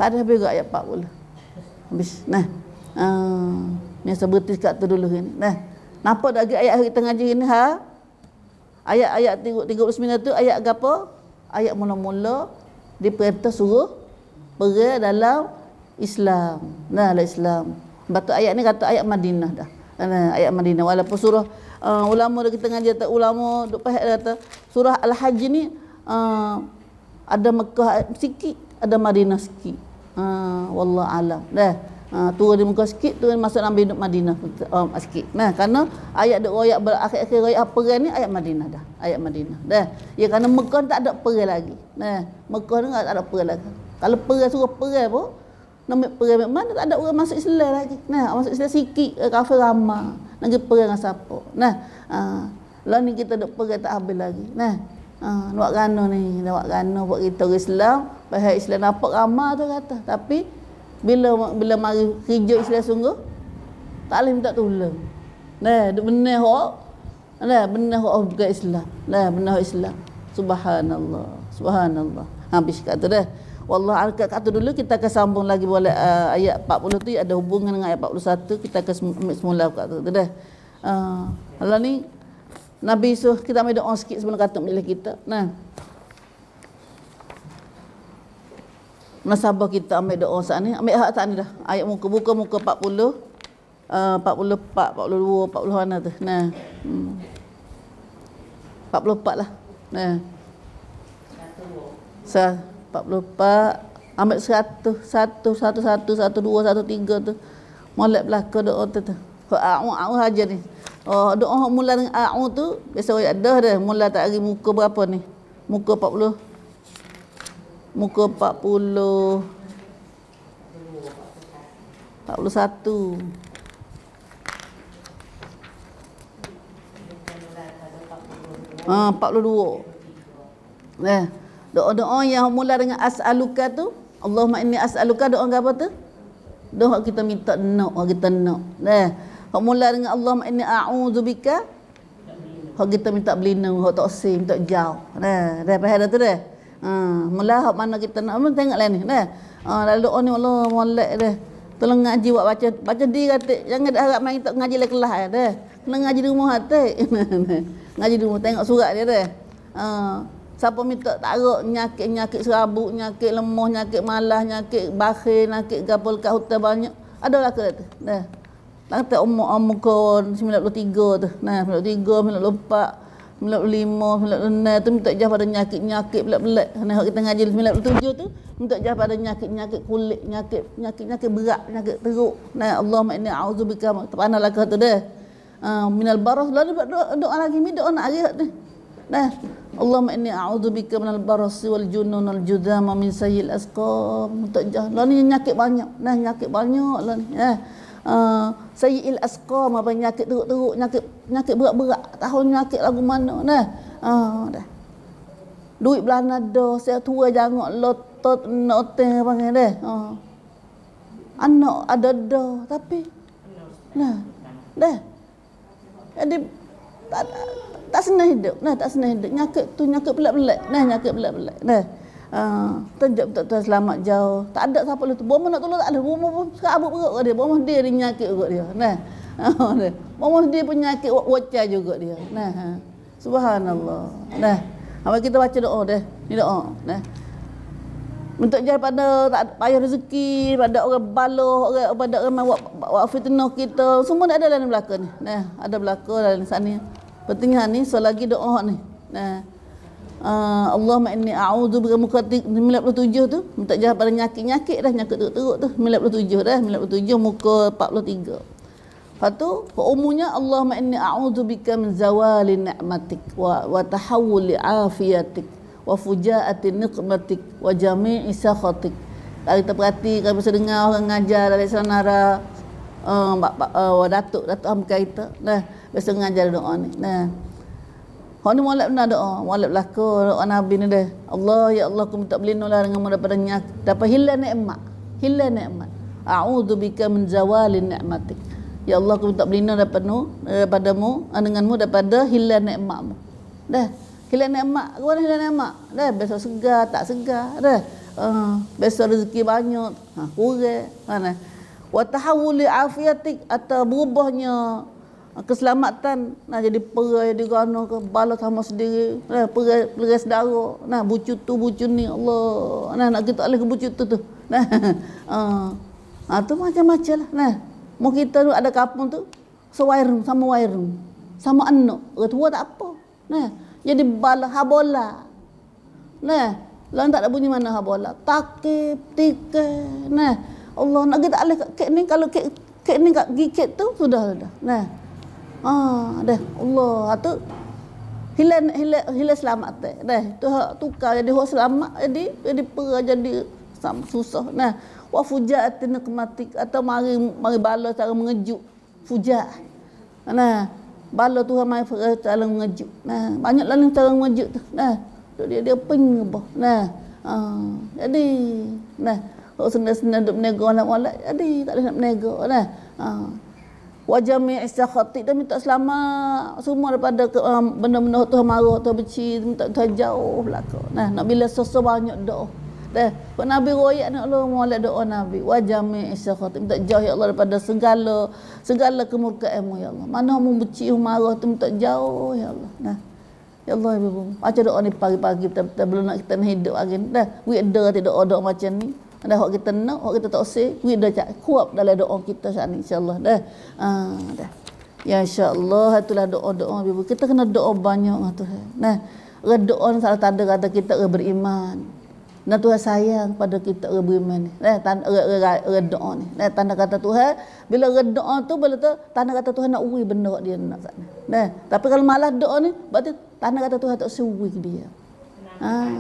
A: Tak ada habis ayat 40. Habis. Nah. Ah, ni sebutis kat tu dulu ni. Nah. Nampak tak ayat kita ngaji ni ha? Ayat-ayat 39 tu ayat apa? Ayat mula-mula diperintah suruh pergi dalam Islam. Nah, dalam Islam. Batu ayat ni kata ayat Madinah dah. Ayat Madinah walaupun surah uh, ulama dah kita ngaji kata ulama duk pahak kata surah Al-Hajj ni uh, ada Mekah sikit, ada Madinah sikit. Uh, wallah alam. Dah. Uh, turun di muka sikit turun masuk Nabi duduk Madinah uh, sikit. Nah, kerana ayat duk royak berakhir-akhir royak apa ni ayat Madinah dah. Ayat Madinah. Dah. Ya kerana Mekah tak ada perang lagi. Nah, Mekah ni tak ada perang lagi. Kalau perang suruh perang pun nak perang mana tak ada orang masuk Islam lagi. Nah, masuk Islam sikit eh, kafir ramai. Nak pergi perang dengan siapa? Nah, uh, lah ni kita duk perang tak habis lagi. Nah, uh, nak rano ni, nak rano buat kita Islam, bahaya Islam nampak ramai tu kata. Tapi bila bila mari kerja Islam sungguh tak boleh minta tolong. Nah, duk benar hok. Nah, benar hok bukan Islam. Nah, benar Islam. Subhanallah. Subhanallah. Habis kata dah. Wallah kat kata dulu kita akan sambung lagi boleh uh, ayat 40 tu ada hubungan dengan ayat 41 kita akan ambil semula kat tu dah. Uh, Allah ni Nabi suruh kita ambil doa sikit sebelum kata majlis kita. Nah. Nasabah kita ambil doa saat ni. Ambil hak saat ni dah. Ayat muka buka muka 40. Uh, 44, 42, 40 mana tu. Nah. Hmm. 44 lah. Nah. Satu. 44 ambil 100 1 1 1 1 2 1 3 tu. Molek belaka doa tu. Tu a'u a'u aja ni. Oh doa mula dengan a'u tu biasa oi ada dah mula tak hari muka berapa ni? Muka 40 muka 40 41 Ah, 42. Eh, Doa-doa yang mula dengan as'aluka tu, Allahumma inni as'aluka doa apa tu? Doa kita minta nak, kita nak. Nah, hak mula dengan Allahumma inni a'udzubika hak kita minta berlindung, hak tak sim, minta jauh. Nah, dah faham tu dah. Ha, mula hak mana kita nak, mun tengoklah ni. Nah. Ha, lalu doa ni Allah molek dah. Tolong ngaji buat baca baca di kata jangan harap main tak ngaji lah kelas dah. Kena ngaji di rumah hati. ngaji di rumah tengok surat dia dah. Ha, Siapa minta taruh nyakit-nyakit serabut, nyakit lemah, nyakit malas, nyakit bakhil, nyakit gapul kat hutan banyak. Ada lah ke tu. Dah. Kata umur umur kon 93 tu. Nah, 93, 94, 95, 96 tu minta jah pada nyakit-nyakit belak-belak. Nah, kita ngaji 97 tu minta jah pada nyakit-nyakit kulit, nyakit nyakit-nyakit berat, nyakit teruk. Nah, Allahumma inni a'udzubika. Terpanalah ke tu dah. Uh, minal baras lalu doa, doa lagi mi doa nak hari tu. Nah, Allahumma inni a'udzubika minal barasi wal junun wal judama min sayyil asqam. Mutajah. Lah ni nyakit banyak. Nah, nyakit banyak lah ni. Eh. Uh, sayyil asqam apa nyakit teruk-teruk, nyakit nyakit berat-berat. Tahu nyakit lagu mana. Nah. Uh, dah. Duit belana dah, saya tua jangan lotot noteng apa ni. Uh. Anak ada dah, tapi nah. Dah. Jadi tak ada tak senang hidup. Nah, tak senang hidup. Nyakit tu nyakit pelik-pelik. Nah, nyakit pelik-pelik. Nah. Uh, betul tuan selamat jauh. Tak ada siapa lu tu. Bomo nak tolong tak ada. Bomo pun serabut perut dia. Bomo dia dia nyakit juga dia. Nah. Uh, Bomo dia pun nyakit wacah juga dia. Nah. Uh. Subhanallah. Nah. Apa kita baca doa deh. Ni doa. Nah. Untuk jadi pada tak payah rezeki, pada orang baloh, orang pada orang buat fitnah kita, semua ada dalam belakang ni. Nah, ada belakang dalam sana. Pentingnya ni selagi doa ni. Nah. Uh, Allahumma inni a'udzu bika mukatik 97 tu minta jahat pada nyakit-nyakit dah nyakit teruk-teruk tu 97 dah 97 muka 43 Lepas tu umumnya Allahumma inni a'udzubika min zawali ni'matik wa wa tahawuli afiyatik wa fujaati niqmatik wa jami'i sakhatik. Kalau kita perhati kalau bisa dengar orang ngajar dari sanara uh, uh, datuk datuk hamka kita nah biasa ngajar doa ni nah Hak ni molek benar doa, molek belaka doa Nabi ni dah. Allah ya Allah aku minta berlindunglah dengan daripada nyak, dapat hilang nikmat. Hilang nikmat. A'udzu bika min zawali ni'matik. Ya Allah aku minta berlindung daripadamu daripadamu denganmu daripada hilang nikmatmu. Dah. Hilang nikmat, kau dah hilang nikmat. Dah besok segar tak segar. Dah. Uh, besok rezeki banyak, ha kurang. Mana? Wa tahawuli afiatik atau berubahnya keselamatan nak jadi perai di gana ke bala sama sendiri nah perai perai saudara nah bucu tu bucu ni Allah nah nak kita alih ke bucu tu tu nah uh, ha, tu macam-macam lah nah Mau kita tu ada kampung tu sewairum sama wairum sama anak tua tak apa. Nah, jadi bala habola. Nah, lain tak ada bunyi mana habola. Takip, tike. Nah, Allah nak kita alih kek ni kalau kek kek ni kat gigit tu sudah sudah. Nah. Ah, dah Allah tu hilang hilang hilang selamat teh. Dah, tu tukar jadi orang selamat jadi jadi perah jadi susah. Nah, wa fujaat nikmatik atau mari mari bala cara mengejut fuja nah bala Tuhan mari cara mengejut nah banyak lain cara mengejut tu nah dia dia ping apa nah uh, jadi nah kalau senang-senang duk menego nak molek jadi tak boleh nak menego nah uh, wa jami' istakhati dan minta selamat semua daripada um, benda-benda Tuhan marah Tuhan benci minta Tuhan jauh belaka nah nak bila sosok banyak doa Dah, Pak Nabi royak nak Allah molek doa Nabi. Wa jami' isyakhat. Minta jauh ya Allah daripada segala segala kemurkaanmu ya Allah. Mana mu benci marah tu minta jauh ya Allah. Nah. Ya Allah ibu. Macam doa ni pagi-pagi kita, belum nak kita hidup lagi. Dah, we ada tidak doa macam ni. Ada hak kita nak, hak kita tak usah. We dah cak kuat dalam doa kita saat ni insya-Allah. Dah. Ah, dah. Ya insya-Allah itulah doa-doa. Kita kena doa banyak Tuhan. Nah, doa salah tanda kata kita beriman. Dan Tuhan sayang pada kita orang beriman ni. Eh, tanda, redoa ni. Eh, tanda kata Tuhan, bila redoa tu, bila tu, tanda kata Tuhan nak uri benda dia nak sana. Eh, tapi kalau malah doa ni, berarti tanda kata Tuhan tak sewi dia. Ah.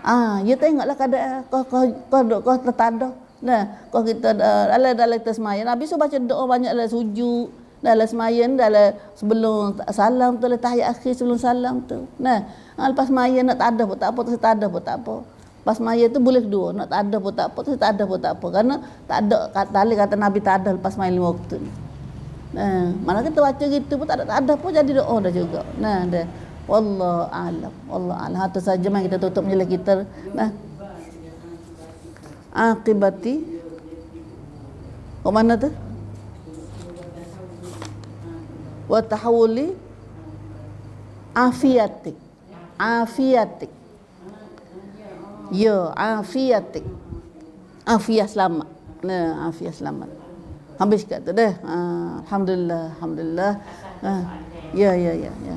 A: Ah, ya tengoklah keadaan kau kau kau kau, kau tertanda. Nah, kau kita dalam dalam kita semaya. Nabi so baca doa banyak dalam sujud, dalam semaya dalam sebelum salam tu, dalam tahiyat akhir sebelum salam tu. Nah, Ha, lepas maya nak tak ada pun tak apa, tak ada pun tak apa. Pas maya tu boleh dua, nak tak ada pun tak apa, tak ada pun tak apa. Karena tak ada kata kata Nabi tak ada lepas maya lima waktu ni. Nah, mana kita baca gitu pun tak ada, tak ada pun jadi doa dah juga. Nah, dah. Wallah alam. Wallah alam. Itu saja yang kita tutup menjelah kita. Nah. Akibati. Ke mana tu? Wa tahawuli afiatik afiatik. Ya, afiatik. Afiah selamat. Nah, afiah selamat. Habis kat tu dah. Ha, alhamdulillah, alhamdulillah. Ha, ya, ya, ya, ya.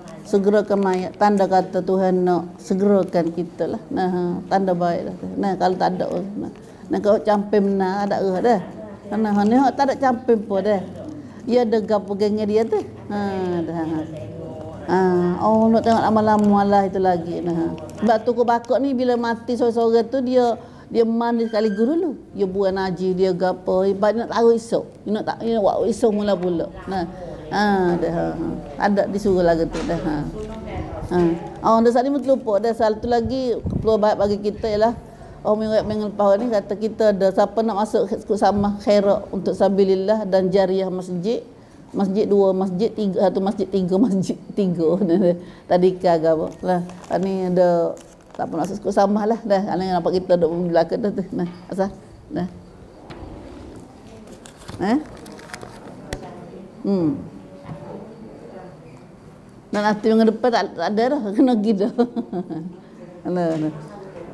A: segerakan mayat tanda kata Tuhan nak segerakan kita lah. Nah, tanda baik lah. Nah, kalau tak ada nah. Nah, kalau campim nah ada eh dah. Karena hani tak ada campim pun dah. Dia ada gapo gengnya dia tu. Ha, dah. Ha. oh nak tengok lama-lama lah itu lagi. Nah. Sebab tu bakok ni bila mati sore-sore tu dia dia mandi sekali guru dulu dia buat naji dia gapo ibarat nak tahu esok dia nak tak dia nak buat esok mula pula nah ha dah ha, ha. ada disuruh lagi tu dah ha. Ha. Oh dah sat ni lupa dah satu lagi keluar baik bagi kita ialah Oh minggu lepas ni kata kita ada siapa nak masuk sama khairat untuk sabilillah dan jariah masjid. Masjid dua masjid tiga satu masjid tiga masjid tiga. Tadi ke apa? Lah ni ada tak pernah suka sama lah. Dah kalau nampak kita duduk belakang dah tu. Nah asal. Dah Eh? Hmm. Dan hati yang depan tak, tak ada dah. Kena pergi dah.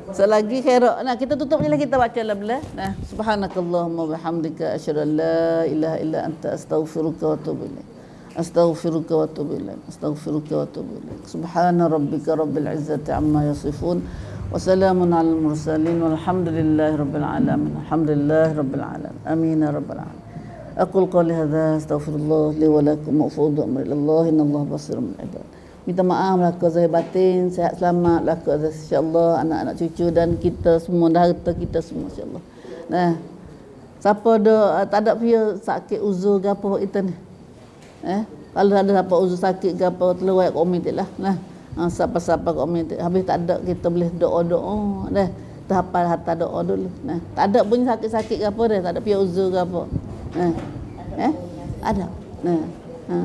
A: Selagi khairat. Nah, kita tutup ni lah kita baca lah bila. Nah, subhanakallahumma bihamdika asyhadu an la ilaha illa anta astaghfiruka wa atubu ilaik. Astaghfiruka wa atubu ilaik. Astaghfiruka wa atubu ilaik. Subhana rabbika rabbil izzati amma yasifun. Wa salamun alal mursalin walhamdulillahi rabbil alamin. Alhamdulillahi rabbil alamin. Amin ya rabbal alamin. أقول قولي هذا أستغفر الله لي ولكم وأفوض أمري إلى الله إن الله بصير بالعباد minta maaf lah ke zahir batin sehat selamat lah ke insyaallah anak-anak cucu dan kita semua dah harta kita semua insyaallah nah siapa ada tak ada pia sakit uzur ke apa kita ni eh kalau ada apa uzur sakit ke apa terlewat komit lah nah ha, siapa-siapa komit habis tak ada kita boleh doa-doa dah kita hafal hatta doa dulu nah tak ada punya sakit-sakit ke apa dah tak ada pia uzur ke apa eh eh ada nah ha.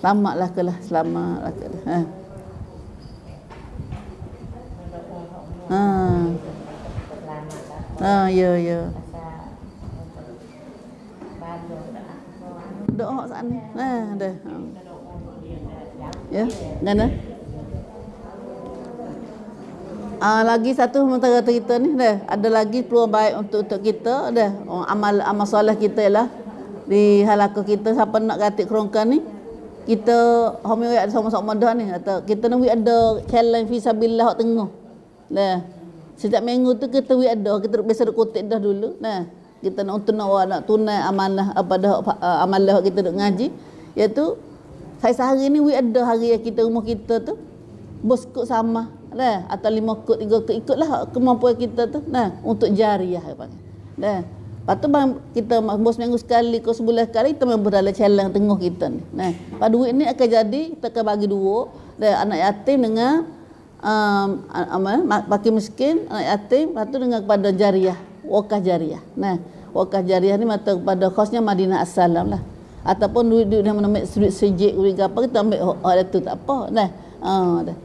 A: Selamatlah ke lah, selamatlah ke lah. Ha. Ha. Ya, ya. Doa saat ni. Ha, ada. Ha. Ya, mana? Ah, lagi satu mentara kita ni dah. Ada lagi peluang baik untuk untuk kita dah. Oh, amal amal solat kita ialah di halakah kita siapa nak katik kerongkan ni kita homi ada sama-sama dah ni atau kita nak ada challenge fisabilillah hak tengah. Nah. Setiap minggu tu kita wi ada kita biasa duk dah dulu. Nah. Kita nak untuk nak nak tunai amanah apa dah uh, amalah kita duk ngaji iaitu saya sehari ni wi ada hari yang kita rumah kita tu bos kut sama lah atau lima kut tiga kut ikutlah kemampuan kita tu nah untuk jariah apa nah Lepas tu bang, kita bos minggu sekali ke sebulan sekali kita memang berdalam challenge tengah kita ni. Nah, pada duit ni akan jadi kita akan bagi dua dan anak yatim dengan um, apa baki miskin, anak yatim, lepas tu dengan kepada jariah, wakaf jariah. Nah, wakaf jariah ni mata kepada khasnya Madinah Assalam lah. Ataupun duit-duit yang mana duit sejik duit apa kita ambil oh, tu tak apa. Nah, uh, dah.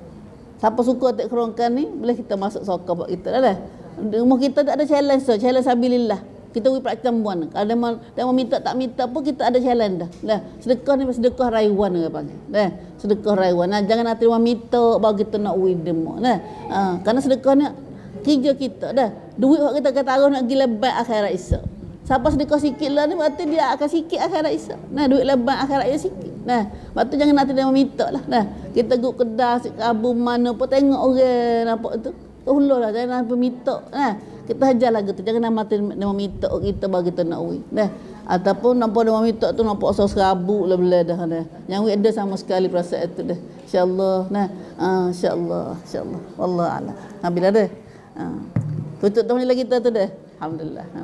A: Siapa suka tak kerongkan ni boleh kita masuk sokong buat kita dah. Rumah kita tak ada challenge so, challenge sabilillah kita beri praktikan buan. Kalau dia dia minta tak minta pun kita ada jalan dah. Dah. Sedekah ni sedekah rayuan dia panggil. Dah. Sedekah rayuan. Nah, jangan nanti mau minta bagi kita nak widem. Nah. Ha, karena sedekah ni kerja kita dah. Duit hak kita kata taruh nak pergi lebat akhirat esok. Siapa sedekah sikit lah ni berarti dia akan sikit akhirat esok. Nah, duit lebat akhirat dia sikit. Nah, waktu jangan nanti dia mau minta lah. Nah, kita guk kedah, kabu mana pun tengok orang nampak tu. Tolong lah, jangan nampak minta. Nah, kita hajar lagu tu jangan nama tu nama minta kita bagi kita nak wi dah ataupun nampak nama minta tu nampak so serabut lah bela dah dah yang ada sama sekali perasaan itu dah insyaallah nah uh, insyaallah insyaallah wallah ala ha bila dah uh, tutup ni lagi kita tu dah alhamdulillah ha.